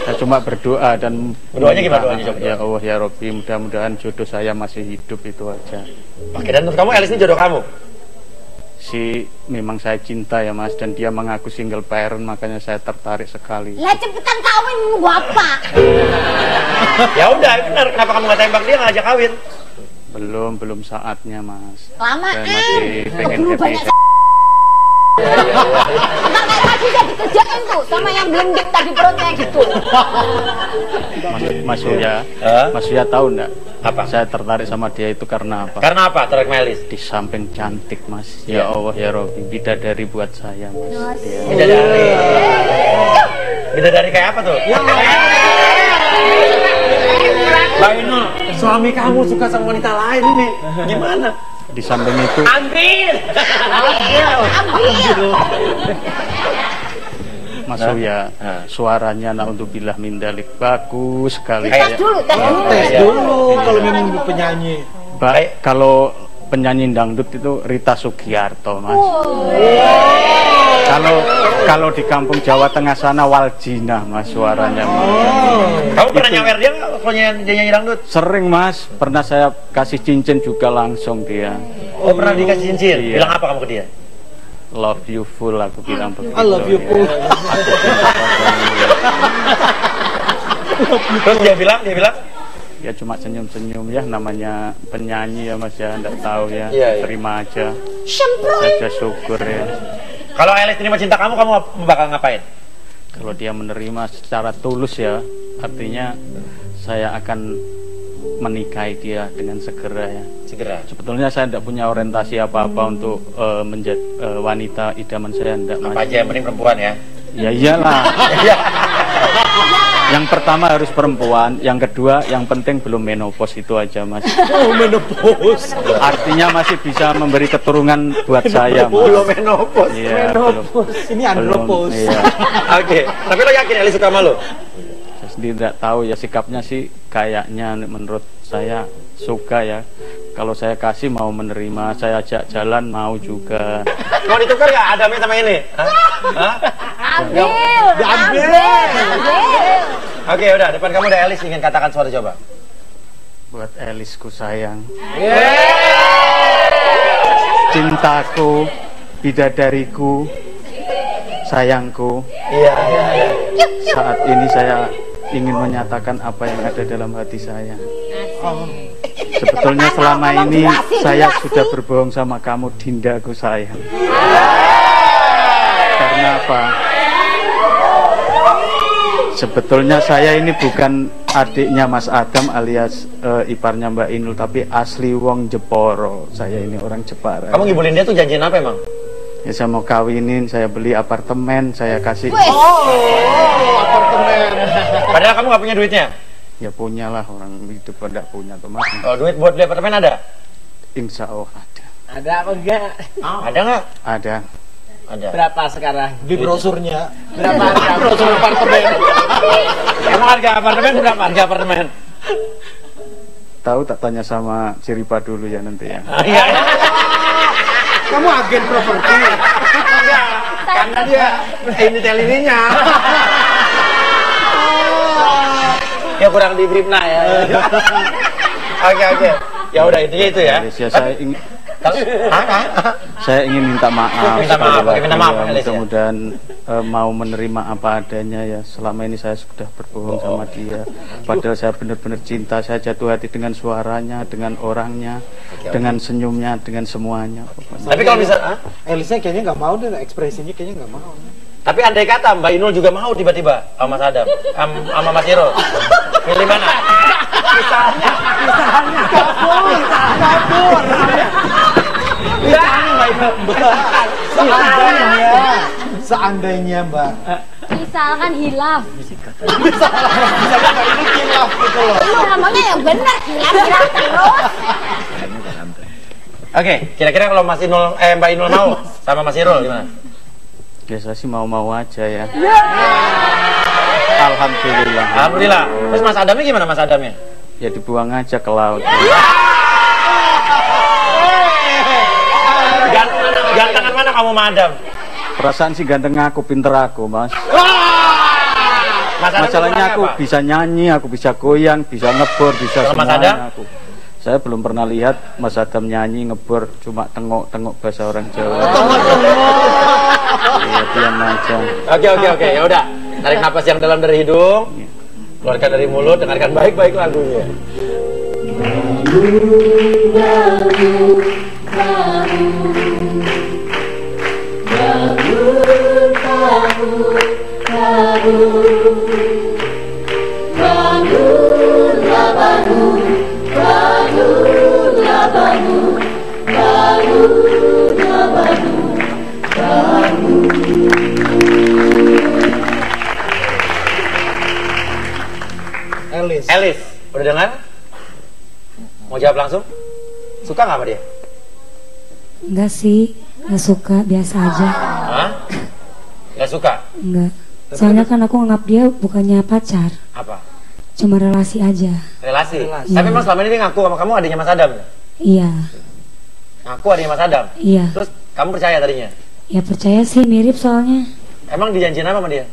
saya cuma berdoa dan Berdoanya gimana doanya, coba? Ya Allah ya Robbi, mudah-mudahan jodoh saya masih hidup itu aja. Oke, dan menurut kamu Elis ini jodoh kamu? Si memang saya cinta ya Mas dan dia mengaku single parent makanya saya tertarik sekali. Lah cepetan kawin nunggu apa? ya udah, benar. Kenapa kamu nggak tembak dia ngajak kawin? Belum, belum saatnya mas. Saya masih pengen Keburu happy. banyak Tadi dikerjain tuh sama yang belendek tadi perutnya gitu. Mas, mas Surya, Hah? Mas Surya tahu enggak? Apa? Saya tertarik sama dia itu karena apa? Karena apa? Terek Melis. Di samping cantik mas. Iya. Ya Allah ya Robbi, bidadari buat saya mas. Dia- Bidadari. Bidadari kayak apa tuh? Bang Inul, suami kamu suka sama wanita lain ini. Gimana? Di samping itu Ambil. Mas Surya, Hah? suaranya naudzubillah min dalik bagus sekali. Tes Kayak- dulu, tes dulu. Tes Iya. dulu kalau memang penyanyi. Baik, kalau penyanyi dangdut itu Rita Sugiarto, Mas. Kalau kalau di kampung Jawa Tengah sana Waljina, Mas suaranya. Mas. Kamu pernah Itu. nyawer dia nggak? Kalau nyanyi, dia nyanyi dangdut? Sering, Mas. Pernah saya kasih cincin juga langsung dia. Oh pernah dikasih cincin? Iya. Bilang apa kamu ke dia? Love you full aku bilang begitu. I love you, ya. full. Terus dia bilang, dia bilang, Ya cuma senyum-senyum ya namanya penyanyi ya Mas ya, enggak tahu ya. Iya, iya. Terima aja. Saja syukur ya. Kalau Elis terima cinta kamu, kamu bakal ngapain? Kalau dia menerima secara tulus ya, artinya saya akan menikahi dia dengan segera ya. Segera. Sebetulnya saya tidak punya orientasi apa-apa untuk menjadi wanita idaman saya tidak Apa aja yang penting perempuan ya? Ya iyalah. Yang pertama harus perempuan, yang kedua yang penting belum menopause itu aja mas. Oh, menopause. Artinya masih bisa memberi keturunan buat saya mas. Belum menopause. Iya, belum. Ini andropause. Iya. Oke, tapi lo yakin Elis suka sama lo? Saya sendiri tidak tahu ya sikapnya sih kayaknya menurut saya suka ya. Kalau saya kasih mau menerima, saya ajak jalan mau juga. Mau ditukar nggak Adamnya sama ini? Hah? Hah? Ambil, Diambil. ambil. Oke, udah. Depan kamu ada Elis ingin katakan suatu coba. Buat Elisku sayang. Cintaku, bidadariku, sayangku. Iya, iya, iya. Saat ini saya ingin menyatakan apa yang ada dalam hati saya. Sebetulnya selama ini saya sudah berbohong sama kamu, Dindaku sayang. Karena apa? Sebetulnya saya ini bukan adiknya Mas Adam alias eh, iparnya Mbak Inul, tapi asli wong Jeporo. Saya ini orang Jepara. Kamu ngibulin dia tuh janjiin apa emang? Ya saya mau kawinin, saya beli apartemen, saya kasih Padahal kamu nggak punya duitnya. ya punya lah orang hidup enggak punya tuh mas Oh, duit buat beli apartemen ada? insya Allah ada Ada apa enggak? Ada nggak? Ada. Ada. Berapa sekarang? Di brosurnya. Berapa harga? Brosur apartemen. Emang harga apartemen berapa harga apartemen? Tahu tak tanya sama Ciripa dulu ya nanti ya. Iya. Kamu agen properti. Karena dia ini telininya. ya kurang di brief nah ya. Oke oke. Ya udah intinya itu ya. Elis, ya saya ingin? Saya ingin minta maaf. Minta maaf, oke, minta maaf, ya. Elis, ya. Mudah-mudahan eh, mau menerima apa adanya ya. Selama ini saya sudah berbohong sama dia. Padahal saya benar-benar cinta. Saya jatuh hati dengan suaranya, dengan orangnya, dengan senyumnya, dengan semuanya. pokoknya. Tapi kalau bisa, hah? Elisnya kayaknya nggak mau deh, ekspresinya kayaknya nggak mau. Tapi andai kata Mbak Inul juga mau tiba-tiba sama Mas Adam, am- sama Mas Irul, pilih mana? Misalnya, misalnya, kabur, kabur. Misalnya Mbak Inul, Seandainya, seandainya Mbak. Misalkan hilaf. Misalnya Mbak ini kilaf gitu loh. Lu ngomongnya yang benar, hilaf hilaf terus. Oke, kira-kira kalau Mas Inul, eh Mbak Inul mau sama Mas Irul gimana? Ya saya sih mau-mau aja ya. Alhamdulillah. Alhamdulillah. Terus Mas Adamnya gimana Mas Adamnya? Ya dibuang aja ke laut. Gantengan, gantengan mana kamu Mas Adam? Perasaan sih ganteng aku, pinter aku, Mas. Mas Adam Masalahnya aku apa? bisa nyanyi, aku bisa goyang, bisa ngebor, bisa Kalau Mas semuanya Adam? aku. Saya belum pernah lihat Mas Adam nyanyi ngebor cuma tengok-tengok bahasa orang Jawa. Iya, diam aja. Oke oke oke, ya udah. Tarik napas yang dalam dari hidung, keluarkan dari mulut, dengarkan baik-baik lagunya. Elis. Elis, udah dengar? Mau jawab langsung? Suka nggak sama dia? Enggak sih, enggak suka, biasa aja. Hah? Nggak suka? Enggak. Soalnya kan aku anggap dia bukannya pacar, Apa? cuma relasi aja. Relasi. Relasi. Tapi emang selama ini dia ngaku sama kamu adiknya Mas Adam. Iya, Ngaku adiknya Mas Adam. iya. Terus kamu percaya tadinya? Ya percaya sih mirip soalnya. Emang dijanjiin apa sama dia?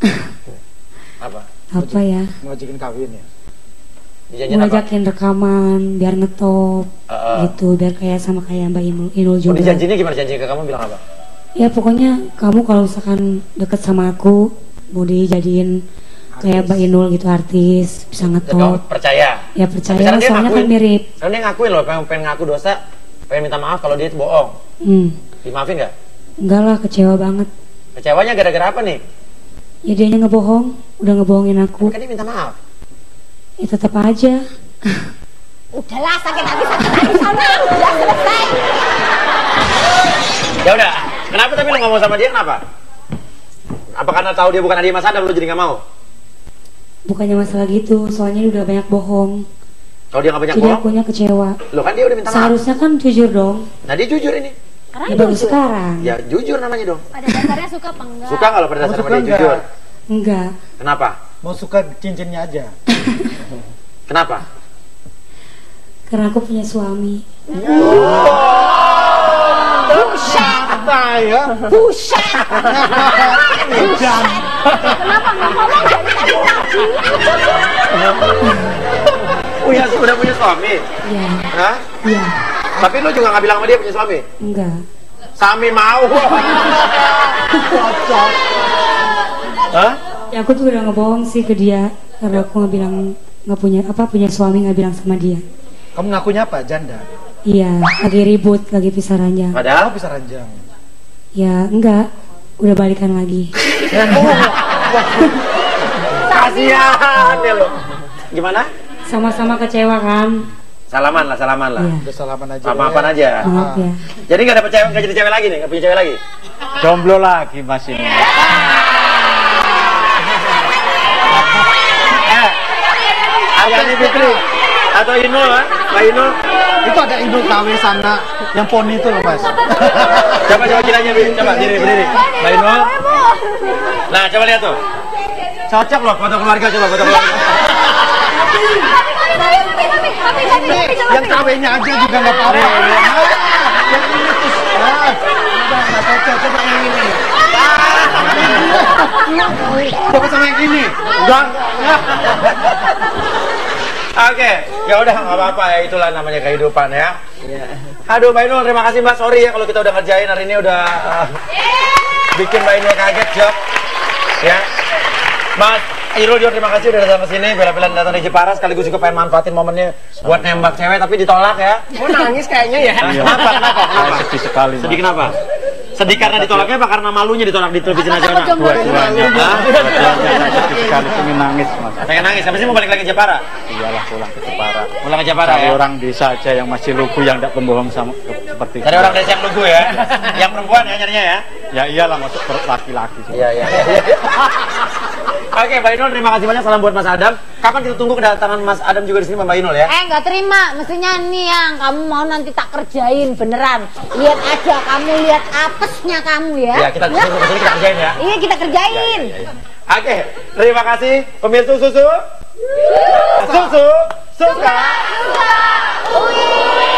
apa? Apa ya? Mau ngajakin kawin ya? Ngajakin rekaman biar ngetop Heeh. gitu, biar kayak sama kayak Mbak Inul, Inul Oh, juga. dijanjinya gimana? Janji ke kamu bilang apa? Ya pokoknya kamu kalau misalkan deket sama aku, mau dijadiin kayak Mbak Inul gitu artis, bisa Dan kamu ngetop. percaya? Ya Tapi percaya, sekarang dia soalnya kan ngakuin. mirip. Sekarang dia ngakuin loh, pengen, pengen ngaku dosa, pengen minta maaf kalau dia itu bohong. Hmm, Dimaafin nggak? enggak lah kecewa banget. Kecewanya gara-gara apa nih? Ya dia ngebohong, udah ngebohongin aku. Kan dia minta maaf. Ya tetap aja. Udahlah sakit hati sakit hati sana. Udah selesai. Ya udah, kenapa tapi lu ngomong sama dia kenapa? Apa karena tahu dia bukan adik Mas Adam lu jadi nggak mau? Bukannya masalah gitu, soalnya dia udah banyak bohong. Kalau dia nggak banyak Jadi bohong, akunya kecewa. lo kan dia udah minta maaf. Seharusnya kan jujur dong. Nah dia jujur ini. Ya baru sekarang. Ya jujur namanya dong. Pada dasarnya suka apa enggak? Suka nggak lo pada dasarnya dia nggak? jujur? Enggak. Kenapa? Mau suka cincinnya aja. Kenapa? Karena aku punya suami. Apa ya? Buset. Kenapa nggak ngomong dari tadi tadi? Punya udah punya suami? Iya, Hah? iya. Tapi lu juga nggak bilang sama dia punya suami? Enggak. Sami mau. Hah? Ya aku tuh udah ngebohong sih ke dia karena aku nggak bilang nggak punya apa punya suami nggak bilang sama dia. Kamu ngakunya apa? Janda. Iya, lagi ribut, lagi pisah ranjang. Padahal Oh, bisa ranjang. Ya enggak, udah balikan lagi. kasihan ya lo. Gimana? Sama-sama kecewa kan? Salaman lah, salaman lah. Iya. Udah salaman aja. Maaf-maafan ya. aja. Maaf ya. Jadi nggak dapet cewek, nggak jadi cewek lagi nih, nggak punya cewek lagi. Jomblo lagi Mas ini. Eh, Aryani Fikri, Atau Inul, ha? Mbak Inul. Itu ada Inul KW sana yang poni itu loh mas. Coba coba kiranya, Bi. Coba diri berdiri. Mbak Inul. Nah, coba lihat tuh. Cocok loh foto keluarga coba foto keluarga. yang KW-nya aja juga nggak apa-apa. Yang ini tuh, udah nggak cocok. Coba yang ini. Coba sama yang ini. Enggak. Oke, ya udah nggak apa-apa ya itulah namanya kehidupan ya. Aduh Mbak Inul, terima kasih Mbak. Sorry ya kalau kita udah ngerjain hari ini udah uh, bikin Mbak Inul kaget Jok. Ya. Mas Irul juga terima kasih udah datang ke sini, bela-belain datang dari Jepara sekaligus juga pengen manfaatin momennya buat nembak cewek tapi ditolak ya. Mau nangis kayaknya ya. Kenapa? Kenapa? Sedih sekali. Sedih kenapa? Sedih karena ditolaknya apa karena malunya ditolak di televisi nasional? dua-duanya sedih sekali pengen nangis mas Pengen nangis, habis ini mau balik lagi ke Jepara? iyalah pulang ke Jepara Pulang ke Jepara ya? orang desa aja yang masih lugu yang tidak pembohong sama seperti Dari orang desa yang lugu ya? yang perempuan ya nyarinya ya? ya iyalah masuk per- laki-laki Iya, iya. Oke, Mbak Inul terima kasih banyak salam buat Mas Adam. Kapan kita tunggu kedatangan Mas Adam juga di sini Mbak Inul ya? Eh nggak terima, mestinya nih yang kamu mau nanti tak kerjain beneran. Lihat aja kamu lihat apesnya kamu ya. Iya, kita tunggu ke sini kita kerjain ya. Iya kita kerjain. Oke, terima kasih pemirsa susu. Susu suka. Uya.